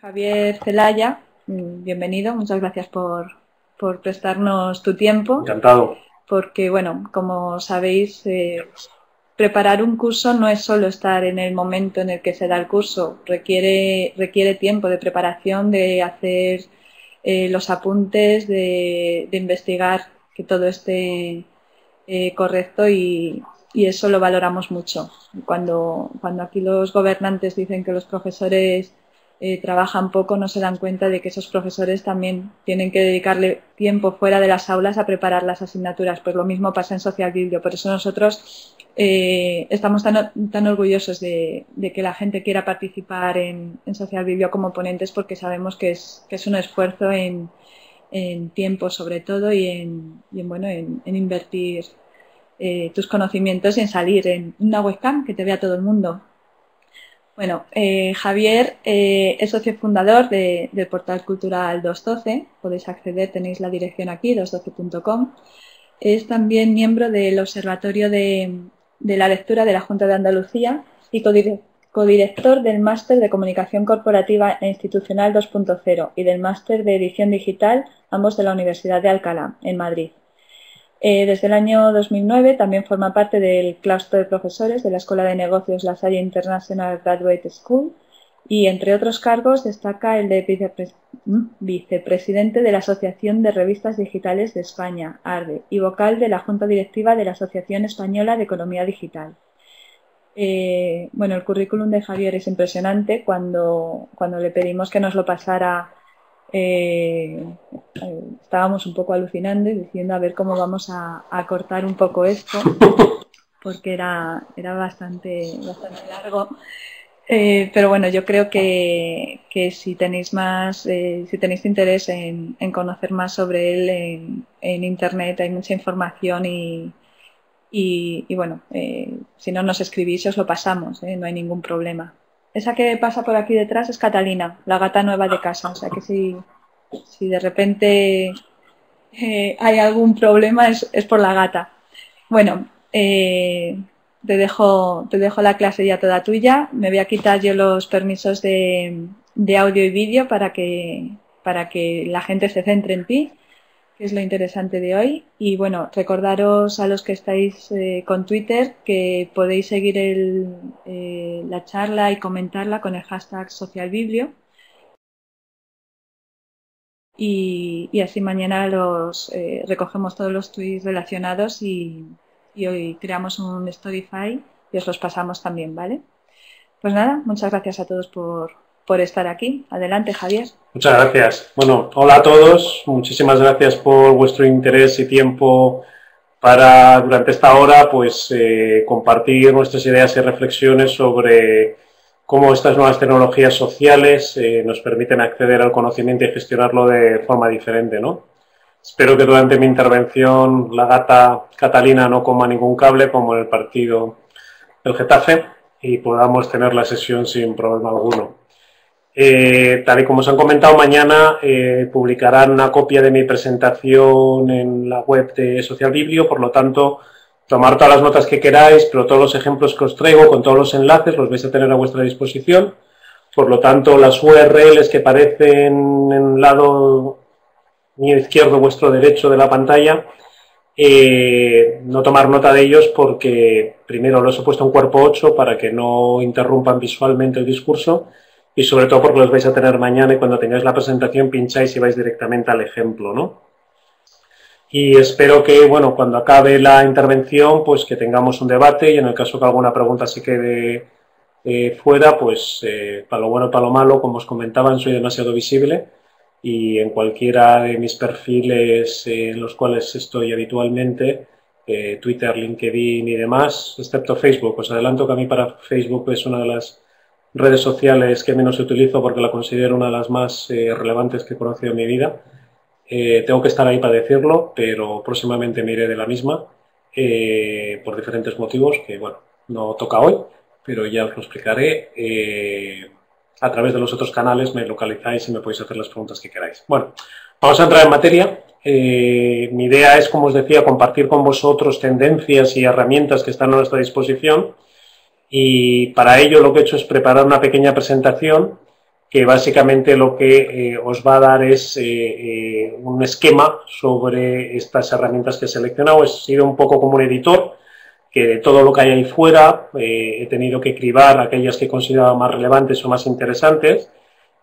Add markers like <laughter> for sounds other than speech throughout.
Javier Celaya, bienvenido, muchas gracias por, por prestarnos tu tiempo. Encantado. Porque, bueno, como sabéis, eh, preparar un curso no es solo estar en el momento en el que se da el curso, requiere, requiere tiempo de preparación, de hacer eh, los apuntes, de, investigar que todo esté eh, correcto y, y, eso lo valoramos mucho. Cuando, cuando aquí los gobernantes dicen que los profesores eh, trabajan poco no se dan cuenta de que esos profesores también tienen que dedicarle tiempo fuera de las aulas a preparar las asignaturas. Pues lo mismo pasa en Social Video. Por eso nosotros eh, estamos tan, tan orgullosos de, que la gente quiera participar en, Social Video como ponentes porque sabemos que es, que es un esfuerzo en, tiempo sobre todo y en, bueno, en, invertir eh, tus conocimientos y en salir en una webcam que te vea todo el mundo. Bueno, eh, Javier eh, es socio fundador del portal cultural 212. Podéis acceder, tenéis la dirección aquí, 212.com. Es también miembro del Observatorio de, la Lectura de la Junta de Andalucía y codirector del Máster de Comunicación Corporativa e Institucional 2.0 y del Máster de Edición Digital, ambos de la Universidad de Alcalá, en Madrid. Eh, desde el año 2009 también forma parte del claustro de profesores de la Escuela de Negocios La Salle International Graduate School y, entre otros cargos, destaca el de vicepresidente de la Asociación de Revistas Digitales de España, ARDE, y vocal de la Junta Directiva de la Asociación Española de Economía Digital. Eh, bueno, el currículum de Javier es impresionante. Cuando, cuando le pedimos que nos lo pasara eh, eh, estábamos un poco alucinando diciendo a ver cómo vamos a, cortar un poco esto, porque era, era bastante, bastante largo. Eh, pero bueno, yo creo que, si tenéis más, si tenéis interés en, conocer más sobre él en, internet, hay mucha información y, y, bueno, si no nos escribís os lo pasamos, no hay ningún problema. Esa que pasa por aquí detrás es Catalina, la gata nueva de casa. O sea que si, si de repente eh, hay algún problema es, por la gata. Bueno, eh, te, dejo, te dejo la clase ya toda tuya. Me voy a quitar yo los permisos de, de audio y vídeo para que, para que la gente se centre en ti que es lo interesante de hoy. Y bueno, recordaros a los que estáis eh, con Twitter que podéis seguir eh, la charla y comentarla con el hashtag socialbiblio. Y, y así mañana los eh, recogemos todos los tweets relacionados y, y hoy creamos un Storyfy y os los pasamos también, ¿vale? Pues nada, muchas gracias a todos por, por estar aquí. Adelante, Javier. Muchas gracias. Bueno, hola a todos. Muchísimas gracias por vuestro interés y tiempo para durante esta hora pues eh, compartir nuestras ideas y reflexiones sobre cómo estas nuevas tecnologías sociales eh, nos permiten acceder al conocimiento y gestionarlo de forma diferente, ¿no? Espero que durante mi intervención la gata Catalina no coma ningún cable como en el partido del Getafe y podamos tener la sesión sin problema alguno. Eh, tal y como os han comentado, mañana eh, publicarán una copia de mi presentación en la web de Social Biblio, por lo tanto, tomar todas las notas que queráis, pero todos los ejemplos que os traigo con todos los enlaces los vais a tener a vuestra disposición. Por lo tanto, las URLs que aparecen en el lado izquierdo, vuestro derecho de la pantalla, eh, no tomar nota de ellos porque primero los he puesto en cuerpo 8 para que no interrumpan visualmente el discurso y sobre todo porque los vais a tener mañana y cuando tengáis la presentación pincháis y vais directamente al ejemplo, ¿no? Y espero que, bueno, cuando acabe la intervención, pues que tengamos un debate y en el caso que alguna pregunta se quede eh, fuera, pues eh, para lo bueno, para lo malo, como os comentaban, soy demasiado visible y en cualquiera de mis perfiles eh, en los cuales estoy habitualmente, Twitter, LinkedIn y demás, excepto Facebook. Os adelanto que a mí para Facebook es una de las redes sociales que menos utilizo porque la considero una de las más eh, relevantes que he conocido en mi vida. Eh, tengo que estar ahí para decirlo, pero próximamente me iré de la misma eh, por diferentes motivos que, bueno, no toca hoy, pero ya os lo explicaré. a través de los otros canales me localizáis y me podéis hacer las preguntas que queráis. Bueno, vamos a entrar en materia. mi idea es, como os decía, compartir con vosotros tendencias y herramientas que están a nuestra disposición y para ello lo que he hecho es preparar una pequeña presentación que básicamente lo que eh, os va a dar es eh, un esquema sobre estas herramientas que he seleccionado. He sido un poco como un editor, que de todo lo que hay ahí fuera he tenido que cribar aquellas que he considerado más relevantes o más interesantes.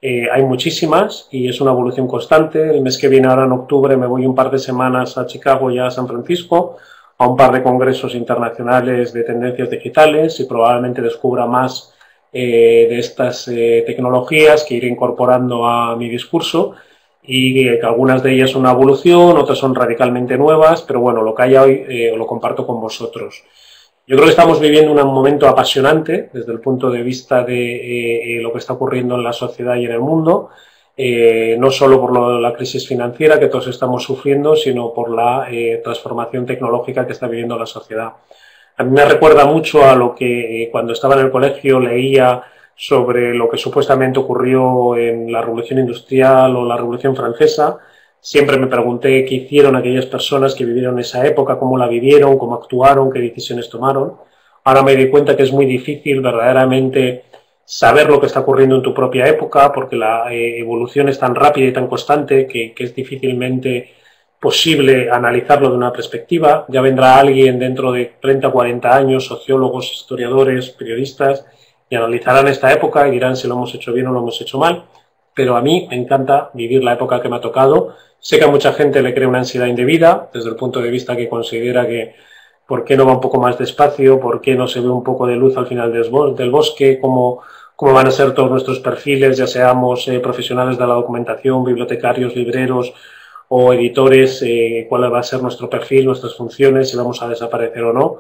hay muchísimas y es una evolución constante. El mes que viene, ahora en octubre, me voy un par de semanas a Chicago y a San Francisco a un par de congresos internacionales de tendencias digitales y probablemente descubra más eh, de estas eh, tecnologías que iré incorporando a mi discurso y que algunas de ellas son una evolución, otras son radicalmente nuevas, pero bueno, lo que hay hoy eh, lo comparto con vosotros. Yo creo que estamos viviendo un momento apasionante desde el punto de vista de lo que está ocurriendo en la sociedad y en el mundo, no solo por la crisis financiera que todos estamos sufriendo, sino por la transformación tecnológica que está viviendo la sociedad. A mí me recuerda mucho a lo que eh, cuando estaba en el colegio leía sobre lo que supuestamente ocurrió en la Revolución Industrial o la Revolución Francesa. Siempre me pregunté qué hicieron aquellas personas que vivieron esa época, cómo la vivieron, cómo actuaron, qué decisiones tomaron. Ahora me di cuenta que es muy difícil verdaderamente saber lo que está ocurriendo en tu propia época, porque la eh, evolución es tan rápida y tan constante que, que es difícilmente posible analizarlo de una perspectiva. Ya vendrá alguien dentro de 30 o 40 años, sociólogos, historiadores, periodistas, y analizarán esta época y dirán si lo hemos hecho bien o lo hemos hecho mal. Pero a mí me encanta vivir la época que me ha tocado. Sé que a mucha gente le crea una ansiedad indebida, desde el punto de vista que considera que por qué no va un poco más despacio, por qué no se ve un poco de luz al final del bosque, cómo, cómo van a ser todos nuestros perfiles, ya seamos eh, profesionales de la documentación, bibliotecarios, libreros, o editores eh, cuál va a ser nuestro perfil, nuestras funciones, si vamos a desaparecer o no.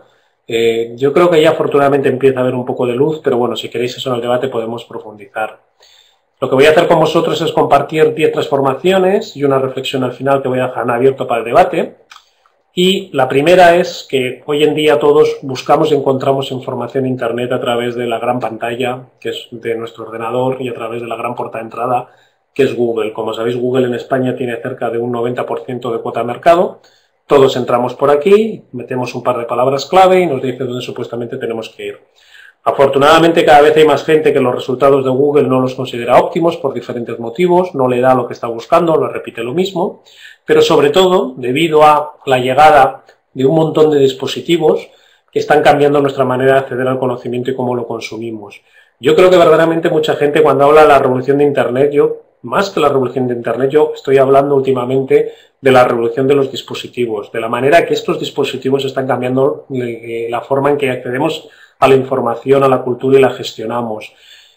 Eh, yo creo que ya afortunadamente empieza a haber un poco de luz, pero bueno, si queréis eso en el debate podemos profundizar. Lo que voy a hacer con vosotros es compartir 10 transformaciones y una reflexión al final que voy a dejar abierto para el debate. Y la primera es que hoy en día todos buscamos y encontramos información en Internet a través de la gran pantalla, que es de nuestro ordenador, y a través de la gran puerta de entrada que es Google. Como sabéis, Google en España tiene cerca de un 90% de cuota de mercado. Todos entramos por aquí, metemos un par de palabras clave y nos dice dónde supuestamente tenemos que ir. Afortunadamente cada vez hay más gente que los resultados de Google no los considera óptimos por diferentes motivos, no le da lo que está buscando, lo repite lo mismo, pero sobre todo debido a la llegada de un montón de dispositivos que están cambiando nuestra manera de acceder al conocimiento y cómo lo consumimos. Yo creo que verdaderamente mucha gente cuando habla de la revolución de Internet, yo más que la revolución de Internet, yo estoy hablando últimamente de la revolución de los dispositivos, de la manera que estos dispositivos están cambiando eh, la forma en que accedemos a la información, a la cultura y la gestionamos.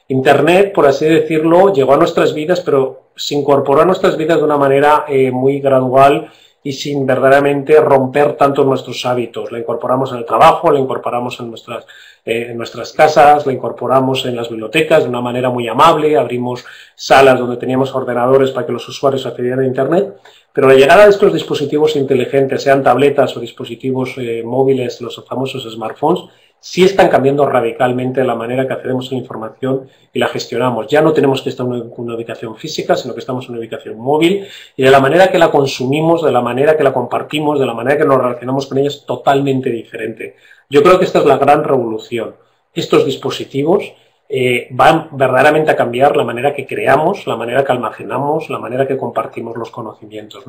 Internet, por así decirlo, llegó a nuestras vidas, pero se incorporó a nuestras vidas de una manera eh, muy gradual y sin verdaderamente romper tanto nuestros hábitos. La incorporamos en el trabajo, la incorporamos en nuestras, eh, en nuestras casas, la incorporamos en las bibliotecas de una manera muy amable, abrimos salas donde teníamos ordenadores para que los usuarios accedieran a Internet, pero la llegada de estos dispositivos inteligentes, sean tabletas o dispositivos eh, móviles, los famosos smartphones, sí están cambiando radicalmente la manera que accedemos a la información y la gestionamos. Ya no tenemos que estar en una ubicación física, sino que estamos en una ubicación móvil y de la manera que la consumimos, de la manera que la compartimos, de la manera que nos relacionamos con ella es totalmente diferente. Yo creo que esta es la gran revolución. Estos dispositivos eh, van verdaderamente a cambiar la manera que creamos, la manera que almacenamos, la manera que compartimos los conocimientos.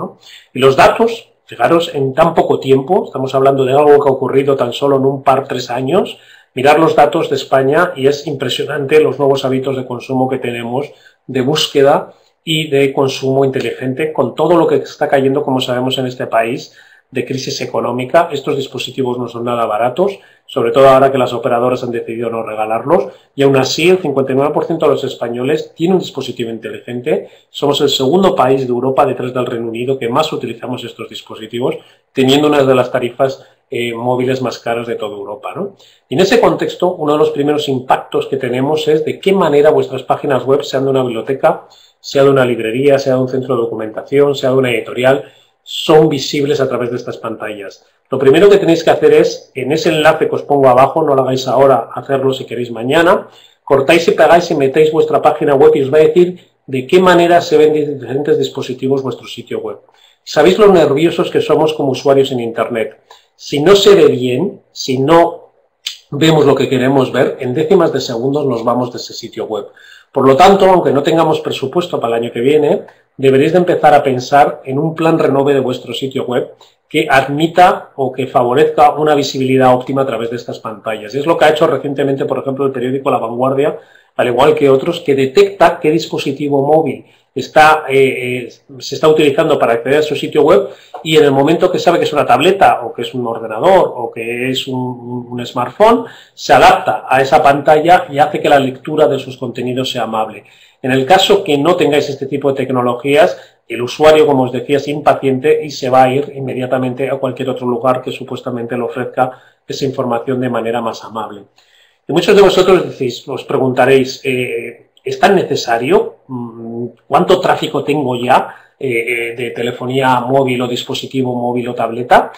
Y los datos Fijaros, en tan poco tiempo, estamos hablando de algo que ha ocurrido tan solo en un par, tres años, mirar los datos de España y es impresionante los nuevos hábitos de consumo que tenemos de búsqueda y de consumo inteligente con todo lo que está cayendo, como sabemos, en este país de crisis económica. Estos dispositivos no son nada baratos, sobre todo ahora que las operadoras han decidido no regalarlos, y aún así el 59% de los españoles tiene un dispositivo inteligente. Somos el segundo país de Europa, detrás del Reino Unido, que más utilizamos estos dispositivos, teniendo una de las tarifas eh, móviles más caras de toda Europa. Y en ese contexto, uno de los primeros impactos que tenemos es de qué manera vuestras páginas web, sean de una biblioteca, sea de una librería, sea de un centro de documentación, sea de una editorial, son visibles a través de estas pantallas. Lo primero que tenéis que hacer es, en ese enlace que os pongo abajo, no lo hagáis ahora, hacerlo si queréis mañana, cortáis y pegáis y metéis vuestra página web y os va a decir de qué manera se ven diferentes dispositivos vuestro sitio web. Sabéis lo nerviosos que somos como usuarios en Internet. Si no se ve bien, si no vemos lo que queremos ver, en décimas de segundos nos vamos de ese sitio web. Por lo tanto, aunque no tengamos presupuesto para el año que viene, deberéis de empezar a pensar en un plan renove de vuestro sitio web que admita o que favorezca una visibilidad óptima a través de estas pantallas. Es lo que ha hecho recientemente, por ejemplo, el periódico La Vanguardia, al igual que otros, que detecta qué dispositivo móvil eh, eh, se está utilizando para acceder a su sitio web y en el momento que sabe que es una tableta o que es un ordenador o que es un, un smartphone, se adapta a esa pantalla y hace que la lectura de sus contenidos sea amable. En el caso que no tengáis este tipo de tecnologías, el usuario, como os decía, es impaciente y se va a ir inmediatamente a cualquier otro lugar que supuestamente le ofrezca esa información de manera más amable. Y muchos de vosotros decís, os preguntaréis, eh, ¿es tan necesario? Mm, ¿Cuánto tráfico tengo ya eh, eh, de telefonía móvil o dispositivo móvil o tableta?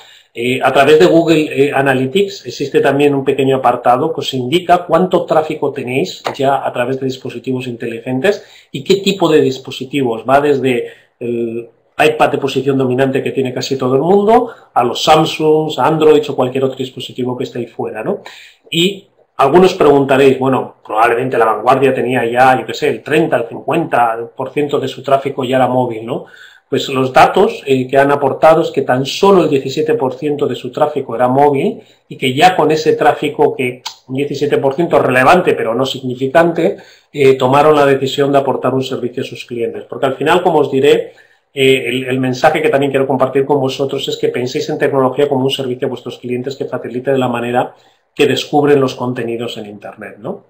a través de Google Analytics existe también un pequeño apartado que os indica cuánto tráfico tenéis ya a través de dispositivos inteligentes y qué tipo de dispositivos. Va desde el iPad de posición dominante que tiene casi todo el mundo, a los Samsungs, a Android o cualquier otro dispositivo que esté ahí fuera, ¿no? Y algunos preguntaréis, bueno, probablemente la vanguardia tenía ya, yo qué sé, el 30, el 50% de su tráfico ya era móvil, ¿no? Pues los datos eh, que han aportado es que tan solo el 17% de su tráfico era móvil y que ya con ese tráfico, que un 17% relevante pero no significante, eh, tomaron la decisión de aportar un servicio a sus clientes. Porque al final, como os diré, eh, el, el, mensaje que también quiero compartir con vosotros es que penséis en tecnología como un servicio a vuestros clientes que facilite de la manera que descubren los contenidos en Internet. ¿no?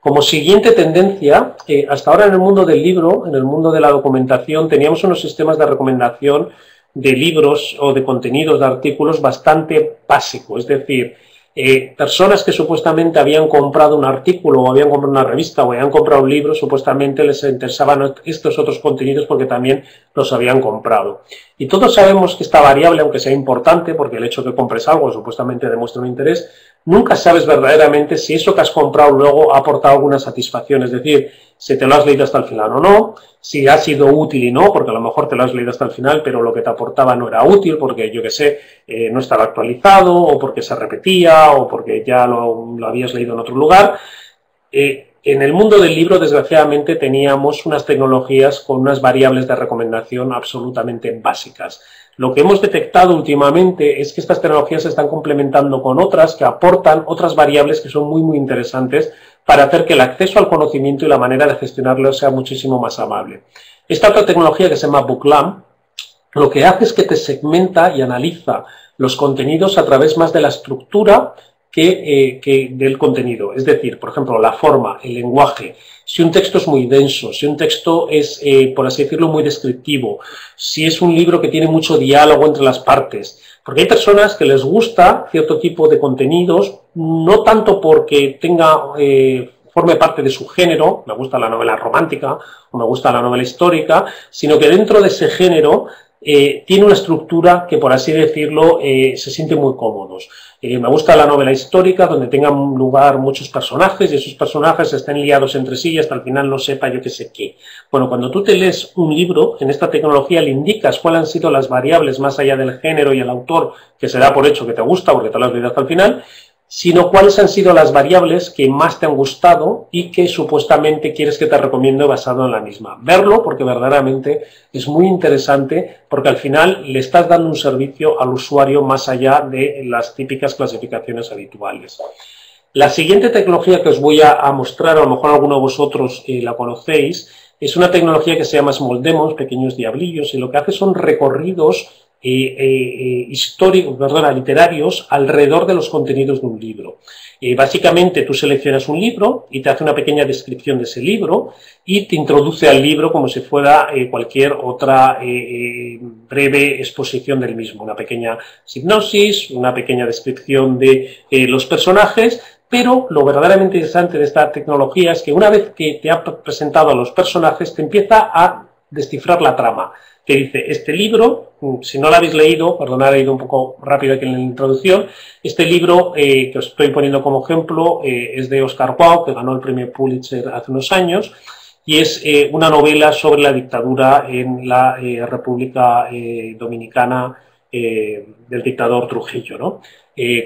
Como siguiente tendencia, eh, hasta ahora en el mundo del libro, en el mundo de la documentación, teníamos unos sistemas de recomendación de libros o de contenidos de artículos bastante básicos, es decir, eh, personas que supuestamente habían comprado un artículo o habían comprado una revista o habían comprado un libro, supuestamente les interesaban estos otros contenidos porque también los habían comprado. Y todos sabemos que esta variable, aunque sea importante, porque el hecho de que compres algo supuestamente demuestra un interés, nunca sabes verdaderamente si eso que has comprado luego ha aportado alguna satisfacción. Es decir, si te lo has leído hasta el final o no, si ha sido útil y no, porque a lo mejor te lo has leído hasta el final, pero lo que te aportaba no era útil, porque yo que sé, eh, no estaba actualizado, o porque se repetía, o porque ya lo, lo habías leído en otro lugar. Eh, en el mundo del libro, desgraciadamente, teníamos unas tecnologías con unas variables de recomendación absolutamente básicas. Lo que hemos detectado últimamente es que estas tecnologías se están complementando con otras que aportan otras variables que son muy, muy interesantes para hacer que el acceso al conocimiento y la manera de gestionarlo sea muchísimo más amable. Esta otra tecnología que se llama Booklam, lo que hace es que te segmenta y analiza los contenidos a través más de la estructura que, eh, del contenido. Es decir, por ejemplo, la forma, el lenguaje. Si un texto es muy denso, si un texto es, eh, por así decirlo, muy descriptivo, si es un libro que tiene mucho diálogo entre las partes, porque hay personas que les gusta cierto tipo de contenidos, no tanto porque tenga, eh, forme parte de su género, me gusta la novela romántica o me gusta la novela histórica, sino que dentro de ese género eh, tiene una estructura que, por así decirlo, eh, se siente muy cómodos. Me gusta la novela histórica donde tengan lugar muchos personajes y esos personajes estén liados entre sí y hasta el final no sepa yo qué sé qué. Bueno, cuando tú te lees un libro, en esta tecnología le indicas cuáles han sido las variables más allá del género y el autor que se da por hecho que te gusta porque te lo has leído hasta el final sino cuáles han sido las variables que más te han gustado y que supuestamente quieres que te recomiendo basado en la misma. Verlo porque verdaderamente es muy interesante porque al final le estás dando un servicio al usuario más allá de las típicas clasificaciones habituales. La siguiente tecnología que os voy a, mostrar, a lo mejor alguno de vosotros eh, la conocéis, es una tecnología que se llama Small pequeños diablillos, y lo que hace son recorridos eh, eh, históricos, perdona, literarios alrededor de los contenidos de un libro. Eh, básicamente tú seleccionas un libro y te hace una pequeña descripción de ese libro y te introduce al libro como si fuera cualquier otra breve exposición del mismo, una pequeña hipnosis, una pequeña descripción de los personajes, pero lo verdaderamente interesante de esta tecnología es que una vez que te ha presentado a los personajes te empieza a descifrar la trama que dice, este libro, mm, si no lo habéis leído, perdonad, he ido un poco rápido aquí en la introducción, este libro eh, que os estoy poniendo como ejemplo eh, es de Oscar Wilde, que ganó el premio Pulitzer hace unos años, y es eh, una novela sobre la dictadura en la República Dominicana del dictador Trujillo. ¿no?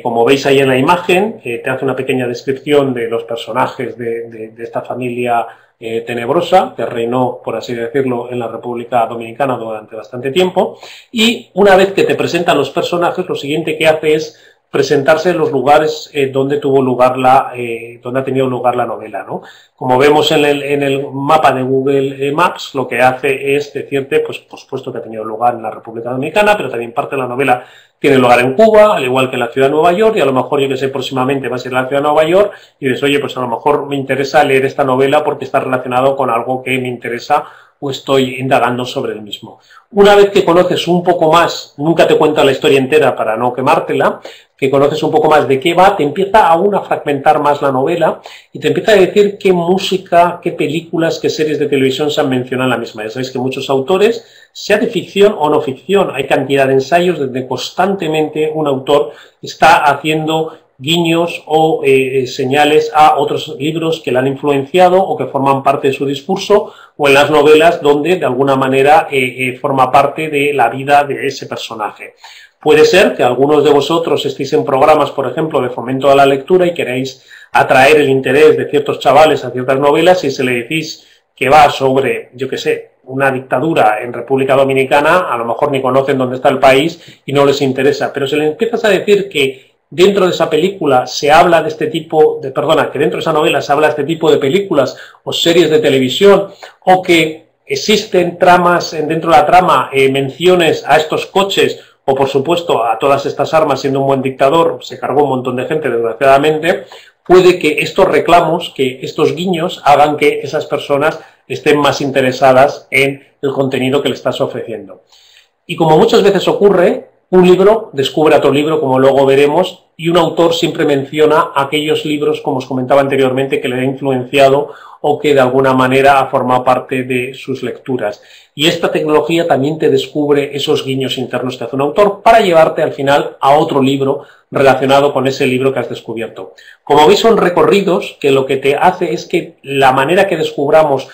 como veis ahí en la imagen, te hace una pequeña descripción de los personajes de, de esta familia tenebrosa que reinó, por así decirlo, en la República Dominicana durante bastante tiempo. Y una vez que te presentan los personajes, lo siguiente que hace es presentarse en los lugares eh, donde tuvo lugar la, eh, donde ha tenido lugar la novela, ¿no? Como vemos en el, en el mapa de Google Maps, lo que hace es decirte, pues, por supuesto que ha tenido lugar en la República Dominicana, pero también parte de la novela tiene lugar en Cuba, al igual que en la ciudad de Nueva York, y a lo mejor yo que sé, próximamente va a ser la ciudad de Nueva York, y dices, oye, pues a lo mejor me interesa leer esta novela porque está relacionado con algo que me interesa o estoy indagando sobre el mismo. Una vez que conoces un poco más, nunca te cuenta la historia entera para no quemártela, que conoces un poco más de qué va, te empieza aún a fragmentar más la novela y te empieza a decir qué música, qué películas, qué series de televisión se han mencionado en la misma. Ya sabéis que muchos autores, sea de ficción o no ficción, hay cantidad de ensayos donde constantemente un autor está haciendo guiños o eh, señales a otros libros que le han influenciado o que forman parte de su discurso o en las novelas donde de alguna manera eh, eh, forma parte de la vida de ese personaje. Puede ser que algunos de vosotros estéis en programas, por ejemplo, de fomento a la lectura y queréis atraer el interés de ciertos chavales a ciertas novelas y se le decís que va sobre, yo qué sé, una dictadura en República Dominicana, a lo mejor ni conocen dónde está el país y no les interesa, pero se le empiezas a decir que dentro de esa película se habla de este tipo de, perdona, que dentro de esa novela se habla de este tipo de películas o series de televisión o que existen tramas, dentro de la trama, eh, menciones a estos coches o por supuesto a todas estas armas siendo un buen dictador, se cargó un montón de gente desgraciadamente, puede que estos reclamos, que estos guiños hagan que esas personas estén más interesadas en el contenido que le estás ofreciendo. Y como muchas veces ocurre, un libro descubre otro libro, como luego veremos, y un autor siempre menciona aquellos libros, como os comentaba anteriormente, que le ha influenciado o que de alguna manera ha formado parte de sus lecturas. Y esta tecnología también te descubre esos guiños internos que hace un autor para llevarte al final a otro libro relacionado con ese libro que has descubierto. Como veis son recorridos que lo que te hace es que la manera que descubramos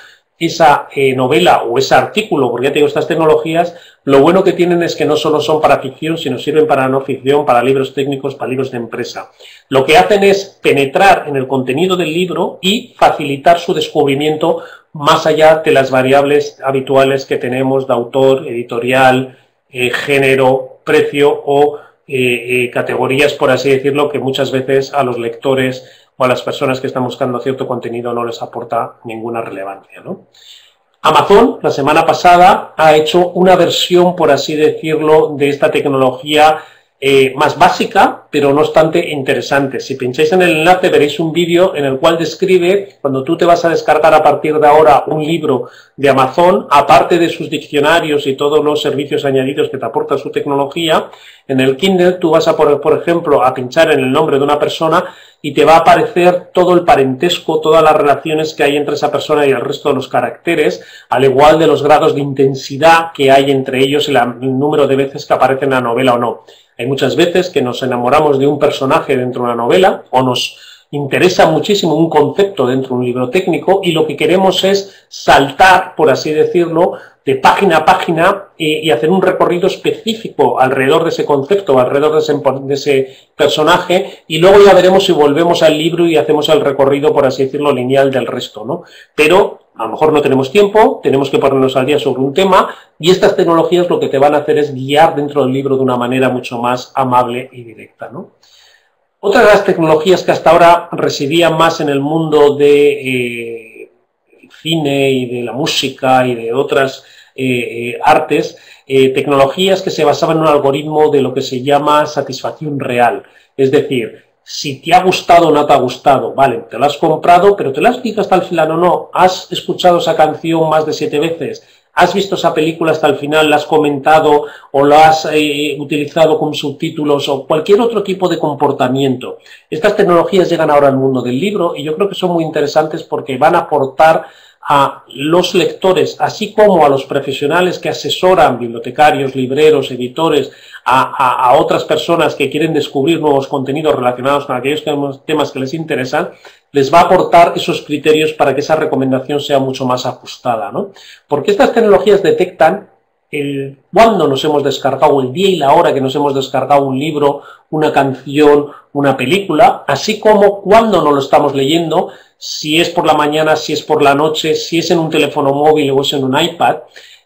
esa eh, novela o ese artículo, porque ya te digo, estas tecnologías, lo bueno que tienen es que no solo son para ficción, sino sirven para no ficción, para libros técnicos, para libros de empresa. Lo que hacen es penetrar en el contenido del libro y facilitar su descubrimiento más allá de las variables habituales que tenemos de autor, editorial, eh, género, precio o eh, categorías, por así decirlo, que muchas veces a los lectores a las personas que están buscando cierto contenido no les aporta ninguna relevancia. Amazon, la semana pasada, ha hecho una versión, por así decirlo, de esta tecnología eh, más básica, pero no obstante interesante. Si pincháis en el enlace veréis un vídeo en el cual describe cuando tú te vas a descargar a partir de ahora un libro de Amazon, aparte de sus diccionarios y todos los servicios añadidos que te aporta su tecnología, en el Kindle tú vas a, por, por ejemplo, a pinchar en el nombre de una persona y te va a aparecer todo el parentesco, todas las relaciones que hay entre esa persona y el resto de los caracteres, al igual de los grados de intensidad que hay entre ellos y el número de veces que aparece en la novela o no. Muchas veces que nos enamoramos de un personaje dentro de una novela o nos interesa muchísimo un concepto dentro de un libro técnico y lo que queremos es saltar, por así decirlo, de página a página y, hacer un recorrido específico alrededor de ese concepto, alrededor de ese, de ese, personaje, y luego ya veremos si volvemos al libro y hacemos el recorrido, por así decirlo, lineal del resto, ¿no? Pero a lo mejor no tenemos tiempo, tenemos que ponernos al día sobre un tema, y estas tecnologías lo que te van a hacer es guiar dentro del libro de una manera mucho más amable y directa, ¿no? Otra de las tecnologías que hasta ahora residían más en el mundo de eh, cine y de la música y de otras eh, eh, artes, tecnologías que se basaban en un algoritmo de lo que se llama satisfacción real. Es decir, si te ha gustado o no te ha gustado, vale, te lo has comprado, pero te lo has visto hasta el final o no, has escuchado esa canción más de siete veces, ¿Has visto esa película hasta el final? ¿La has comentado o la has eh, utilizado con subtítulos o cualquier otro tipo de comportamiento? Estas tecnologías llegan ahora al mundo del libro y yo creo que son muy interesantes porque van a aportar a los lectores, así como a los profesionales que asesoran, bibliotecarios, libreros, editores, a, otras personas que quieren descubrir nuevos contenidos relacionados con aquellos temas que les interesan, les va a aportar esos criterios para que esa recomendación sea mucho más ajustada. ¿no? Porque estas tecnologías detectan el cuándo nos hemos descargado, el día y la hora que nos hemos descargado un libro, una canción, una película, así como cuándo no lo estamos leyendo, si es por la mañana, si es por la noche, si es en un teléfono móvil o es en un iPad.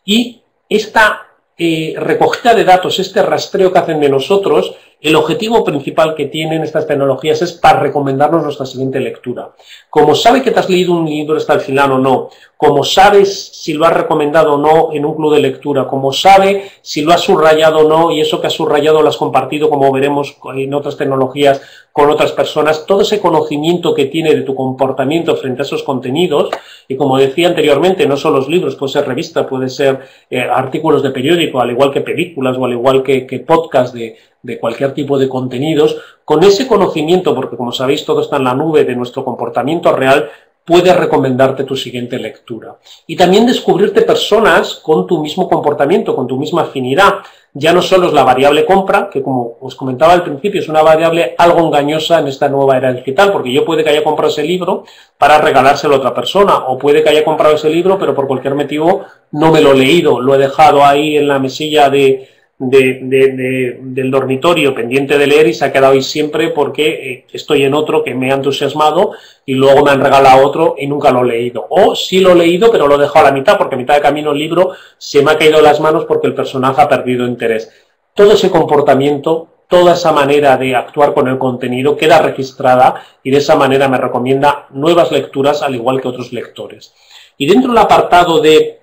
Y esta eh, recogida de datos, este rastreo que hacen de nosotros, el objetivo principal que tienen estas tecnologías es para recomendarnos nuestra siguiente lectura. Como sabe que te has leído un libro hasta el final o no, como sabes si lo has recomendado o no en un club de lectura, como sabe si lo has subrayado o no y eso que has subrayado lo has compartido, como veremos en otras tecnologías, con otras personas, todo ese conocimiento que tiene de tu comportamiento frente a esos contenidos, y como decía anteriormente, no solo los libros, puede ser revista, puede ser eh, artículos de periódico, al igual que películas o al igual que, que podcast de, de cualquier tipo de contenidos, con ese conocimiento, porque como sabéis todo está en la nube de nuestro comportamiento real, puedes recomendarte tu siguiente lectura. Y también descubrirte personas con tu mismo comportamiento, con tu misma afinidad. Ya no solo es la variable compra, que como os comentaba al principio es una variable algo engañosa en esta nueva era digital, porque yo puede que haya comprado ese libro para regalárselo a otra persona, o puede que haya comprado ese libro, pero por cualquier motivo no me lo he leído, lo he dejado ahí en la mesilla de, del dormitorio pendiente de leer y se ha quedado ahí siempre porque eh, estoy en otro que me ha entusiasmado y luego me han regalado otro y nunca lo he leído. O sí lo he leído pero lo he dejado a la mitad porque a mitad de camino el libro se me ha caído de las manos porque el personaje ha perdido interés. Todo ese comportamiento, toda esa manera de actuar con el contenido queda registrada y de esa manera me recomienda nuevas lecturas al igual que otros lectores. Y dentro del apartado de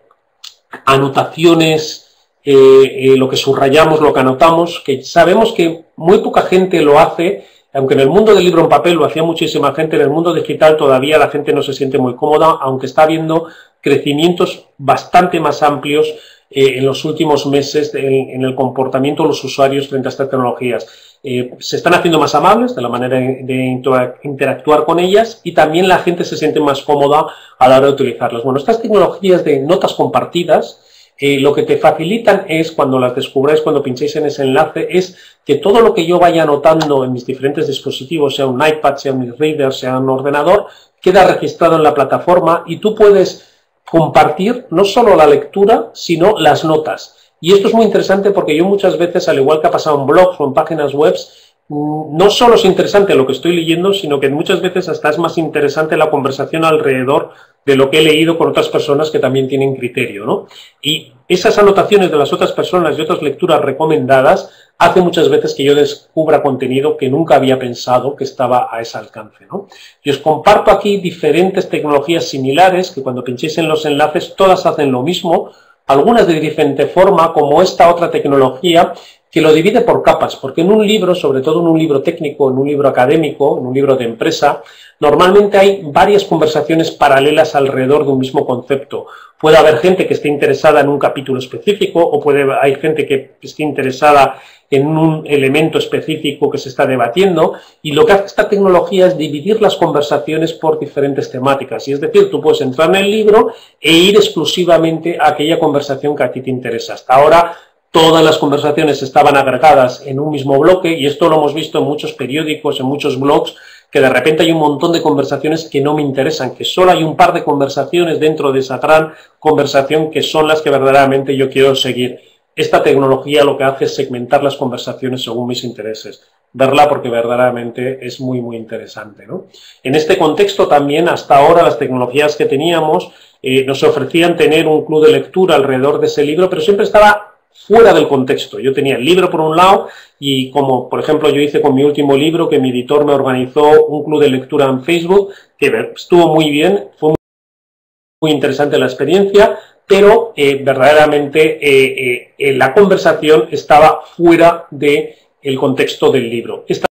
anotaciones, eh, eh, lo que subrayamos, lo que anotamos, que sabemos que muy poca gente lo hace, aunque en el mundo del libro en papel lo hacía muchísima gente, en el mundo digital todavía la gente no se siente muy cómoda, aunque está habiendo crecimientos bastante más amplios eh, en los últimos meses en, el comportamiento de los usuarios frente a estas tecnologías. se están haciendo más amables de la manera de interactuar con ellas y también la gente se siente más cómoda a la hora de utilizarlas. Bueno, estas tecnologías de notas compartidas, eh, lo que te facilitan es, cuando las descubráis, cuando pinchéis en ese enlace, es que todo lo que yo vaya anotando en mis diferentes dispositivos, sea un iPad, sea un reader, sea un ordenador, queda registrado en la plataforma y tú puedes compartir no solo la lectura, sino las notas. Y esto es muy interesante porque yo muchas veces, al igual que ha pasado en blogs o en páginas web, mm, no solo es interesante lo que estoy leyendo, sino que muchas veces hasta es más interesante la conversación alrededor de lo que he leído con otras personas que también tienen criterio, ¿no? Y esas anotaciones de las otras personas y otras lecturas recomendadas hace muchas veces que yo descubra contenido que nunca había pensado que estaba a ese alcance, ¿no? Y os comparto aquí diferentes tecnologías similares que cuando pinchéis en los enlaces todas hacen lo mismo, algunas de diferente forma, como esta otra tecnología que lo divide por capas, porque en un libro, sobre todo en un libro técnico, en un libro académico, en un libro de empresa, normalmente hay varias conversaciones paralelas alrededor de un mismo concepto. Puede haber gente que esté interesada en un capítulo específico o puede hay gente que esté interesada en un elemento específico que se está debatiendo y lo que hace esta tecnología es dividir las conversaciones por diferentes temáticas. Y es decir, tú puedes entrar en el libro e ir exclusivamente a aquella conversación que a ti te interesa. Hasta ahora todas las conversaciones estaban agregadas en un mismo bloque y esto lo hemos visto en muchos periódicos, en muchos blogs, que de repente hay un montón de conversaciones que no me interesan, que solo hay un par de conversaciones dentro de esa gran conversación que son las que verdaderamente yo quiero seguir. Esta tecnología lo que hace es segmentar las conversaciones según mis intereses, verla porque verdaderamente es muy, muy interesante. En este contexto también, hasta ahora, las tecnologías que teníamos eh, nos ofrecían tener un club de lectura alrededor de ese libro, pero siempre estaba fuera del contexto. Yo tenía el libro por un lado y como por ejemplo yo hice con mi último libro que mi editor me organizó un club de lectura en Facebook que estuvo muy bien, fue muy interesante la experiencia, pero eh, verdaderamente eh, eh, la conversación estaba fuera del el contexto del libro. Esta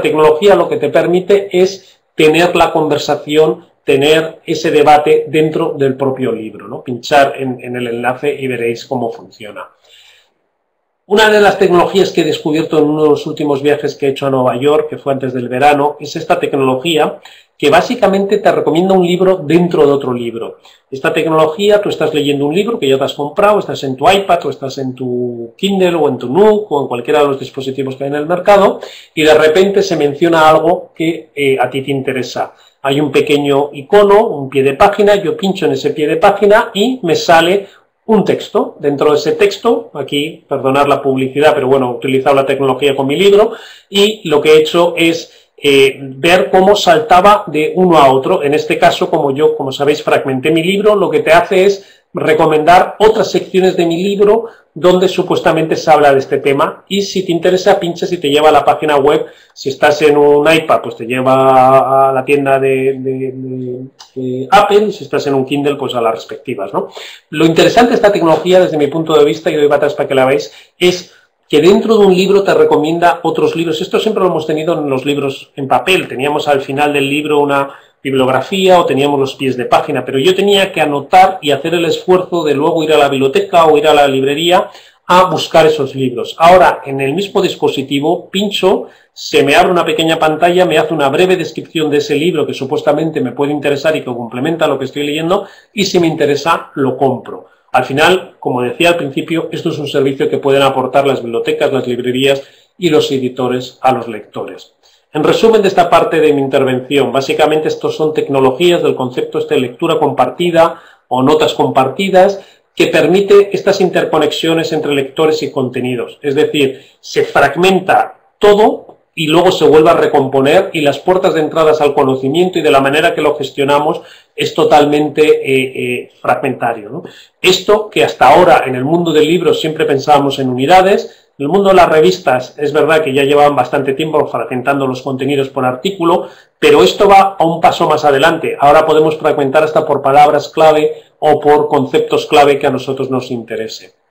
tecnología lo que te permite es tener la conversación tener ese debate dentro del propio libro, ¿no? Pinchar en, el enlace y veréis cómo funciona. Una de las tecnologías que he descubierto en uno de los últimos viajes que he hecho a Nueva York, que fue antes del verano, es esta tecnología que básicamente te recomienda un libro dentro de otro libro. Esta tecnología, tú estás leyendo un libro que ya te has comprado, estás en tu iPad o estás en tu Kindle o en tu Nook o en cualquiera de los dispositivos que hay en el mercado y de repente se menciona algo que eh, a ti te interesa hay un pequeño icono, un pie de página, yo pincho en ese pie de página y me sale un texto. Dentro de ese texto, aquí, perdonar la publicidad, pero bueno, he utilizado la tecnología con mi libro y lo que he hecho es eh, ver cómo saltaba de uno a otro. En este caso, como yo, como sabéis, fragmenté mi libro, lo que te hace es recomendar otras secciones de mi libro donde supuestamente se habla de este tema. Y si te interesa pinchas y te lleva a la página web. Si estás en un iPad pues te lleva a la tienda de, Apple. Y si estás en un Kindle pues a las respectivas ¿no? lo interesante de esta tecnología desde mi punto de vista y doy atrás para que la veáis es que dentro de un libro te recomienda otros libros. Esto siempre lo hemos tenido en los libros en papel. Teníamos al final del libro una bibliografía o teníamos los pies de página, pero yo tenía que anotar y hacer el esfuerzo de luego ir a la biblioteca o ir a la librería a buscar esos libros. Ahora, en el mismo dispositivo, pincho, se me abre una pequeña pantalla, me hace una breve descripción de ese libro que supuestamente me puede interesar y que complementa lo que estoy leyendo, y si me interesa, lo compro. Al final, como decía al principio, esto es un servicio que pueden aportar las bibliotecas, las librerías y los editores a los lectores. En resumen de esta parte de mi intervención, básicamente estos son tecnologías del concepto este de lectura compartida o notas compartidas que permite estas interconexiones entre lectores y contenidos. Es decir, se fragmenta todo y luego se vuelve a recomponer y las puertas de entradas al conocimiento y de la manera que lo gestionamos es totalmente eh, eh, fragmentario. Esto que hasta ahora en el mundo del libro siempre pensábamos en unidades, en el mundo de las revistas es verdad que ya llevaban bastante tiempo fragmentando los contenidos por artículo, pero esto va a un paso más adelante. Ahora podemos fragmentar hasta por palabras clave o por conceptos clave que a nosotros nos interese.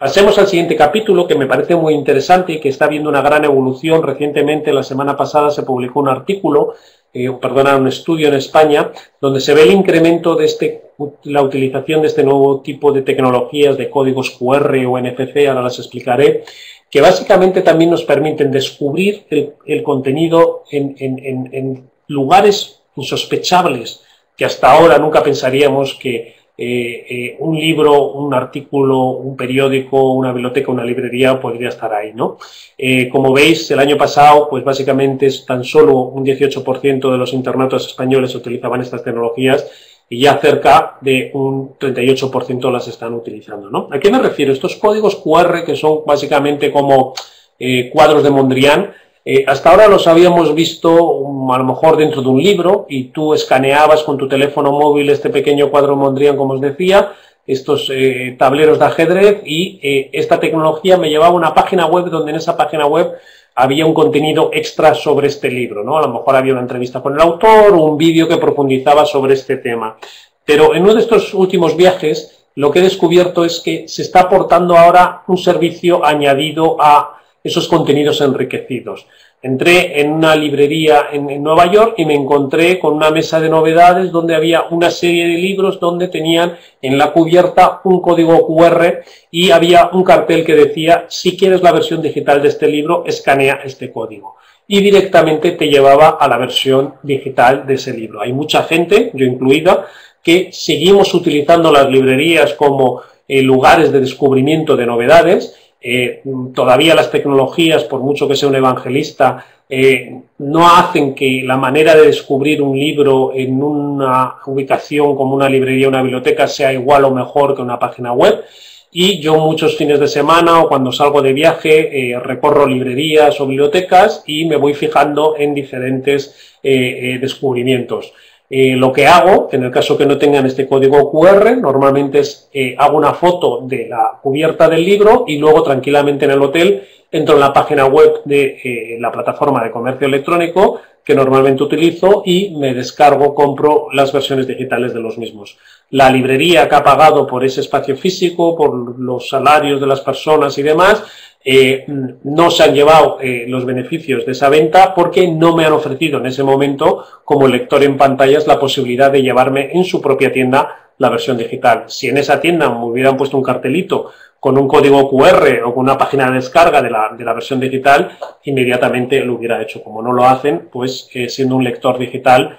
Pasemos al siguiente capítulo que me parece muy interesante y que está viendo una gran evolución. Recientemente, la semana pasada, se publicó un artículo, eh, perdona, un estudio en España, donde se ve el incremento de este, la utilización de este nuevo tipo de tecnologías de códigos QR o NFC, ahora las explicaré, que básicamente también nos permiten descubrir el, contenido en, en lugares insospechables que hasta ahora nunca pensaríamos que eh, eh, un libro, un artículo, un periódico, una biblioteca, una librería podría estar ahí, ¿no? Eh, como veis, el año pasado, pues básicamente es tan solo un 18% de los internautas españoles utilizaban estas tecnologías y ya cerca de un 38% las están utilizando. ¿A qué me refiero? Estos códigos QR que son básicamente como cuadros de Mondrian, eh, hasta ahora los habíamos visto a lo mejor dentro de un libro y tú escaneabas con tu teléfono móvil este pequeño cuadro Mondrian, como os decía, estos eh, tableros de ajedrez y eh, esta tecnología me llevaba a una página web donde en esa página web había un contenido extra sobre este libro, ¿no? A lo mejor había una entrevista con el autor o un vídeo que profundizaba sobre este tema. Pero en uno de estos últimos viajes lo que he descubierto es que se está aportando ahora un servicio añadido a esos contenidos enriquecidos. Entré en una librería en, Nueva York y me encontré con una mesa de novedades donde había una serie de libros donde tenían en la cubierta un código QR y había un cartel que decía si quieres la versión digital de este libro, escanea este código. Y directamente te llevaba a la versión digital de ese libro. Hay mucha gente, yo incluida, que seguimos utilizando las librerías como eh, lugares de descubrimiento de novedades eh, todavía las tecnologías, por mucho que sea un evangelista, eh, no hacen que la manera de descubrir un libro en una ubicación como una librería o una biblioteca sea igual o mejor que una página web. Y yo muchos fines de semana o cuando salgo de viaje eh, recorro librerías o bibliotecas y me voy fijando en diferentes descubrimientos. Eh, lo que hago, en el caso que no tengan este código QR, normalmente es eh, hago una foto de la cubierta del libro y luego tranquilamente en el hotel entro en la página web de eh, la plataforma de comercio electrónico que normalmente utilizo y me descargo, compro las versiones digitales de los mismos. La librería que ha pagado por ese espacio físico, por los salarios de las personas y demás, eh, no se han llevado eh, los beneficios de esa venta porque no me han ofrecido en ese momento, como lector en pantallas, la posibilidad de llevarme en su propia tienda la versión digital. Si en esa tienda me hubieran puesto un cartelito con un código QR o con una página de descarga de la, de la versión digital, inmediatamente lo hubiera hecho. Como no lo hacen, pues eh, siendo un lector digital,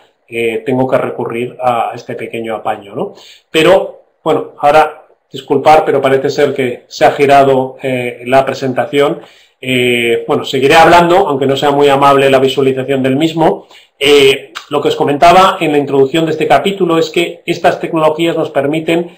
tengo que recurrir a este pequeño apaño. ¿no? Pero, bueno, ahora disculpar, pero parece ser que se ha girado eh, la presentación. Eh, bueno, seguiré hablando, aunque no sea muy amable la visualización del mismo. Eh, lo que os comentaba en la introducción de este capítulo es que estas tecnologías nos permiten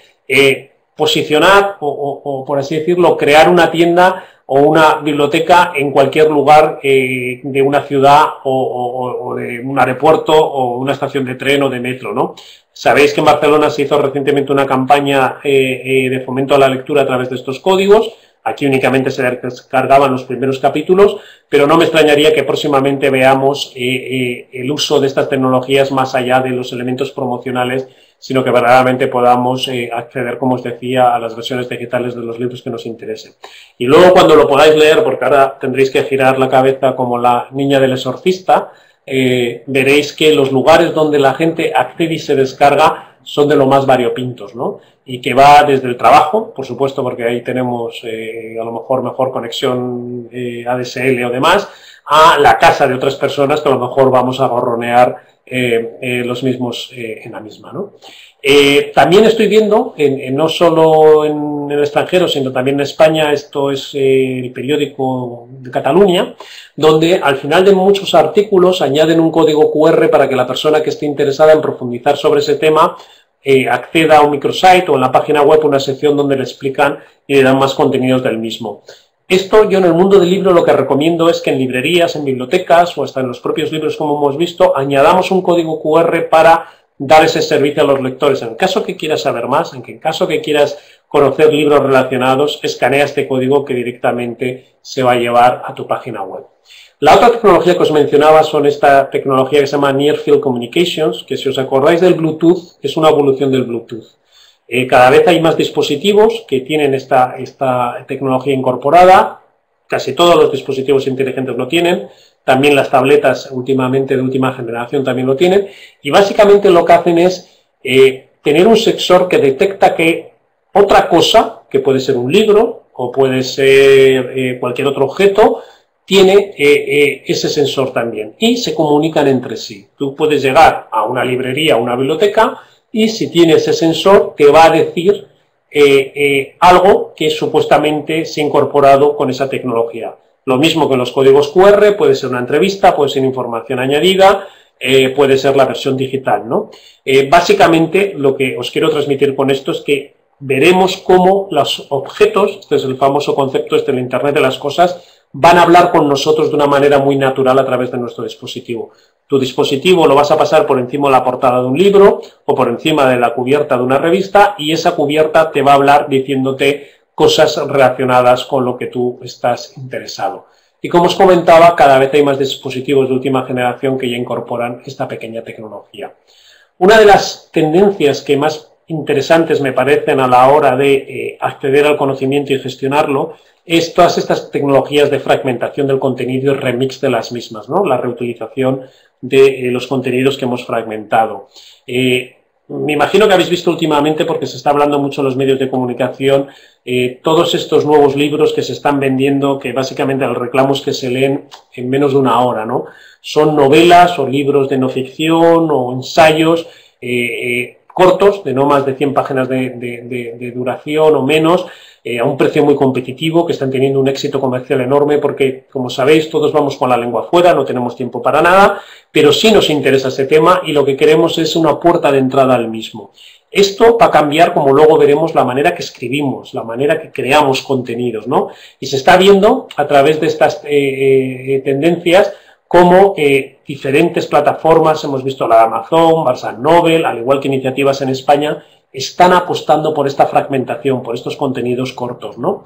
posicionar o, por así decirlo, crear una tienda o una biblioteca en cualquier lugar de una ciudad o, de un aeropuerto o una estación de tren o de metro, ¿no? Sabéis que en Barcelona se hizo recientemente una campaña eh, de fomento a la lectura a través de estos códigos Aquí únicamente se descargaban los primeros capítulos, pero no me extrañaría que próximamente veamos eh, eh, el uso de estas tecnologías más allá de los elementos promocionales, sino que verdaderamente podamos eh, acceder, como os decía, a las versiones digitales de los libros que nos interesen. Y luego cuando lo podáis leer, porque ahora tendréis que girar la cabeza como la niña del exorcista, veréis que los lugares donde la gente accede y se descarga son de lo más variopintos, ¿no? y que va desde el trabajo, por supuesto, porque ahí tenemos eh, a lo mejor mejor conexión eh, ADSL o demás, a la casa de otras personas que a lo mejor vamos a gorronear eh, los mismos en la misma. ¿no? también estoy viendo, en, no solo en el extranjero, sino también en España, esto es el periódico de Cataluña, donde al final de muchos artículos añaden un código QR para que la persona que esté interesada en profundizar sobre ese tema eh, acceda a un microsite o en la página web una sección donde le explican y le dan más contenidos del mismo. Esto yo en el mundo del libro lo que recomiendo es que en librerías, en bibliotecas o hasta en los propios libros como hemos visto, añadamos un código QR para dar ese servicio a los lectores. En caso que quieras saber más, en caso que quieras conocer libros relacionados, escanea este código que directamente se va a llevar a tu página web. La otra tecnología que os mencionaba son esta tecnología que se llama Near Field Communications, que si os acordáis del Bluetooth, es una evolución del Bluetooth. Eh, cada vez hay más dispositivos que tienen esta, esta tecnología incorporada, casi todos los dispositivos inteligentes lo tienen, también las tabletas últimamente de última generación también lo tienen, y básicamente lo que hacen es eh, tener un sensor que detecta que otra cosa, que puede ser un libro o puede ser eh, cualquier otro objeto, tiene eh, ese sensor también. Y se comunican entre sí. Tú puedes llegar a una librería, a una biblioteca y si tiene ese sensor te va a decir eh, algo que supuestamente se ha incorporado con esa tecnología. Lo mismo que los códigos QR, puede ser una entrevista, puede ser información añadida, puede ser la versión digital. ¿no? básicamente lo que os quiero transmitir con esto es que veremos cómo los objetos, este es el famoso concepto este del Internet de las cosas, van a hablar con nosotros de una manera muy natural a través de nuestro dispositivo. Tu dispositivo lo vas a pasar por encima de la portada de un libro o por encima de la cubierta de una revista y esa cubierta te va a hablar diciéndote cosas relacionadas con lo que tú estás interesado. Y como os comentaba, cada vez hay más dispositivos de última generación que ya incorporan esta pequeña tecnología. Una de las tendencias que más interesantes me parecen a la hora de eh, acceder al conocimiento y gestionarlo es todas estas tecnologías de fragmentación del contenido y remix de las mismas, ¿no? la reutilización de eh, los contenidos que hemos fragmentado. Eh, me imagino que habéis visto últimamente, porque se está hablando mucho en los medios de comunicación, todos estos nuevos libros que se están vendiendo, que básicamente el reclamo es que se leen en menos de una hora, ¿no? Son novelas o libros de no ficción o ensayos cortos, de no más de 100 páginas de, duración o menos, eh, a un precio muy competitivo, que están teniendo un éxito comercial enorme, porque, como sabéis, todos vamos con la lengua afuera, no tenemos tiempo para nada, pero sí nos interesa ese tema y lo que queremos es una puerta de entrada al mismo. Esto va a cambiar, como luego veremos, la manera que escribimos, la manera que creamos contenidos, ¿no? Y se está viendo a través de estas eh, eh, tendencias cómo diferentes plataformas, hemos visto la Amazon, Barça Nobel, al igual que iniciativas en España, están apostando por esta fragmentación, por estos contenidos cortos, ¿no?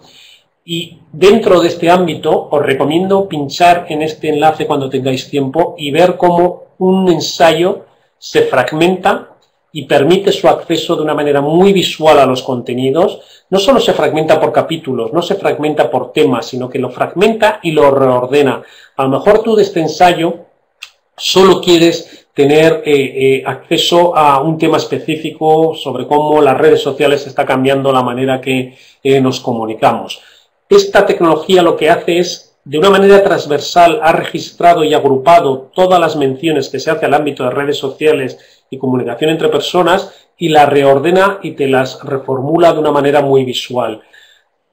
Y dentro de este ámbito os recomiendo pinchar en este enlace cuando tengáis tiempo y ver cómo un ensayo se fragmenta y permite su acceso de una manera muy visual a los contenidos, no solo se fragmenta por capítulos, no se fragmenta por temas, sino que lo fragmenta y lo reordena. A lo mejor tú de este ensayo solo quieres tener eh, eh, acceso a un tema específico sobre cómo las redes sociales está cambiando la manera que eh, nos comunicamos. Esta tecnología lo que hace es, de una manera transversal, ha registrado y agrupado todas las menciones que se hace al ámbito de redes sociales y comunicación entre personas y la reordena y te las reformula de una manera muy visual.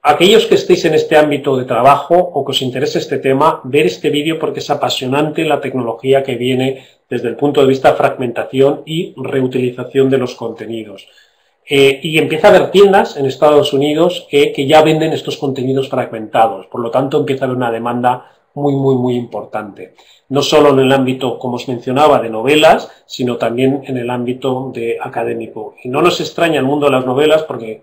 Aquellos que estéis en este ámbito de trabajo o que os interese este tema, ver este vídeo porque es apasionante la tecnología que viene desde el punto de vista fragmentación y reutilización de los contenidos. y empieza a haber tiendas en Estados Unidos que ya venden estos contenidos fragmentados. Por lo tanto, empieza a haber una demanda muy, muy, muy importante. No solo en el ámbito, como os mencionaba, de novelas, sino también en el ámbito de académico. Y no nos extraña el mundo de las novelas porque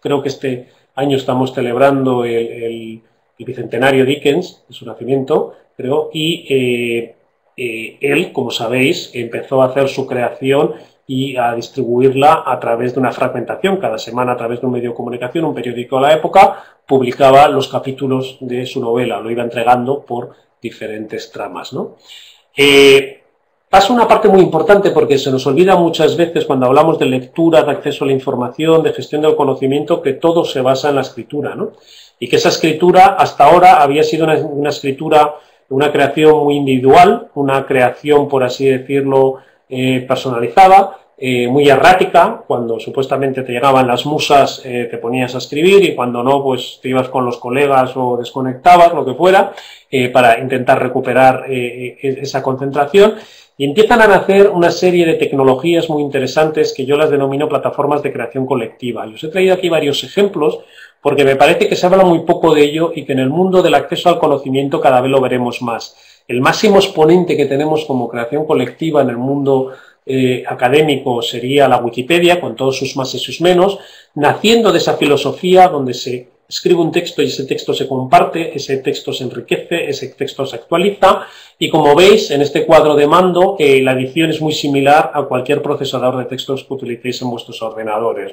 creo que este año estamos celebrando el, bicentenario Dickens, de su nacimiento, creo, y eh, eh, él, como sabéis, empezó a hacer su creación y a distribuirla a través de una fragmentación. Cada semana, a través de un medio de comunicación, un periódico de la época, publicaba los capítulos de su novela, lo iba entregando por diferentes tramas. ¿no? Eh, pasa una parte muy importante porque se nos olvida muchas veces cuando hablamos de lectura, de acceso a la información, de gestión del conocimiento, que todo se basa en la escritura. ¿no? Y que esa escritura hasta ahora había sido una, escritura, una creación muy individual, una creación, por así decirlo, eh, personalizada, eh, muy errática, cuando supuestamente te llegaban las musas eh, te ponías a escribir y cuando no, pues te ibas con los colegas o desconectabas, lo que fuera, para intentar recuperar e-, esa concentración. Y empiezan a nacer una serie de tecnologías muy interesantes que yo las denomino plataformas de creación colectiva. Y os he traído aquí varios ejemplos porque me parece que se habla muy poco de ello y que en el mundo del acceso al conocimiento cada vez lo veremos más. El máximo exponente que tenemos como creación colectiva en el mundo eh, académico sería la Wikipedia, con todos sus más y sus menos, naciendo de esa filosofía donde se escribe un texto y ese texto se comparte, ese texto se enriquece, ese texto se actualiza y como veis en este cuadro de mando eh, la edición es muy similar a cualquier procesador de textos que utilicéis en vuestros ordenadores.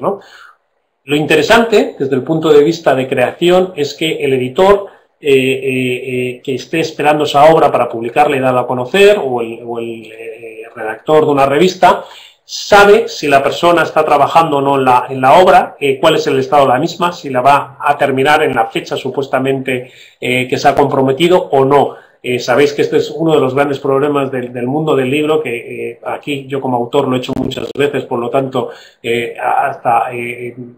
Lo interesante desde el punto de vista de creación es que el editor eh, eh, eh, que esté esperando esa obra para publicarla y darla a conocer, o el, redactor de una revista, sabe si la persona está trabajando o no en la, en la obra, cuál es el estado de la misma, si la va a terminar en la fecha supuestamente que se ha comprometido o no. Eh, sabéis que este es uno de los grandes problemas del, mundo del libro, que eh, aquí yo como autor lo he hecho muchas veces, por lo tanto, eh, hasta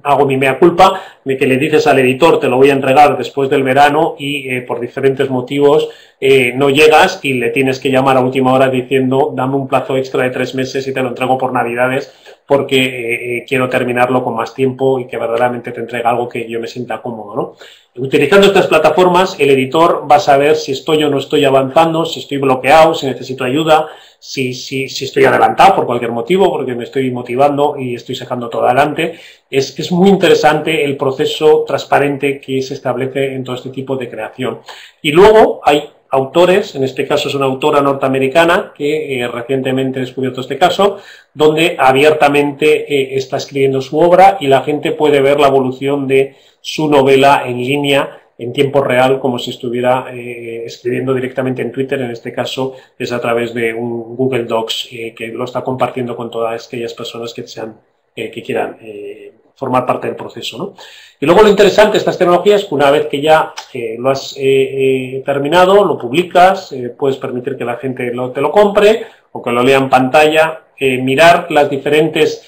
hago mi mea culpa, de que le dices al editor te lo voy a entregar después del verano y por diferentes motivos no llegas y le tienes que llamar a última hora diciendo dame un plazo extra de tres meses y te lo entrego por navidades porque quiero terminarlo con más tiempo y que verdaderamente te entregue algo que yo me sienta cómodo. ¿no? Utilizando estas plataformas, el editor va a saber si estoy o no estoy avanzando, si estoy bloqueado, si necesito ayuda, si, si, si estoy adelantado por cualquier motivo, porque me estoy motivando y estoy sacando todo adelante. Es, es muy interesante el proceso transparente que se establece en todo este tipo de creación. Y luego hay autores, en este caso es una autora norteamericana que eh, recientemente ha descubierto este caso, donde abiertamente eh, está escribiendo su obra y la gente puede ver la evolución de su novela en línea en tiempo real como si estuviera eh, escribiendo directamente en Twitter, en este caso es a través de un Google Docs que lo está compartiendo con todas aquellas personas que, sean, que quieran formar parte del proceso. ¿no? Y luego lo interesante de estas tecnologías es que una vez que ya eh, lo has eh, eh, terminado, lo publicas, puedes permitir que la gente te lo compre o que lo lea en pantalla, mirar las diferentes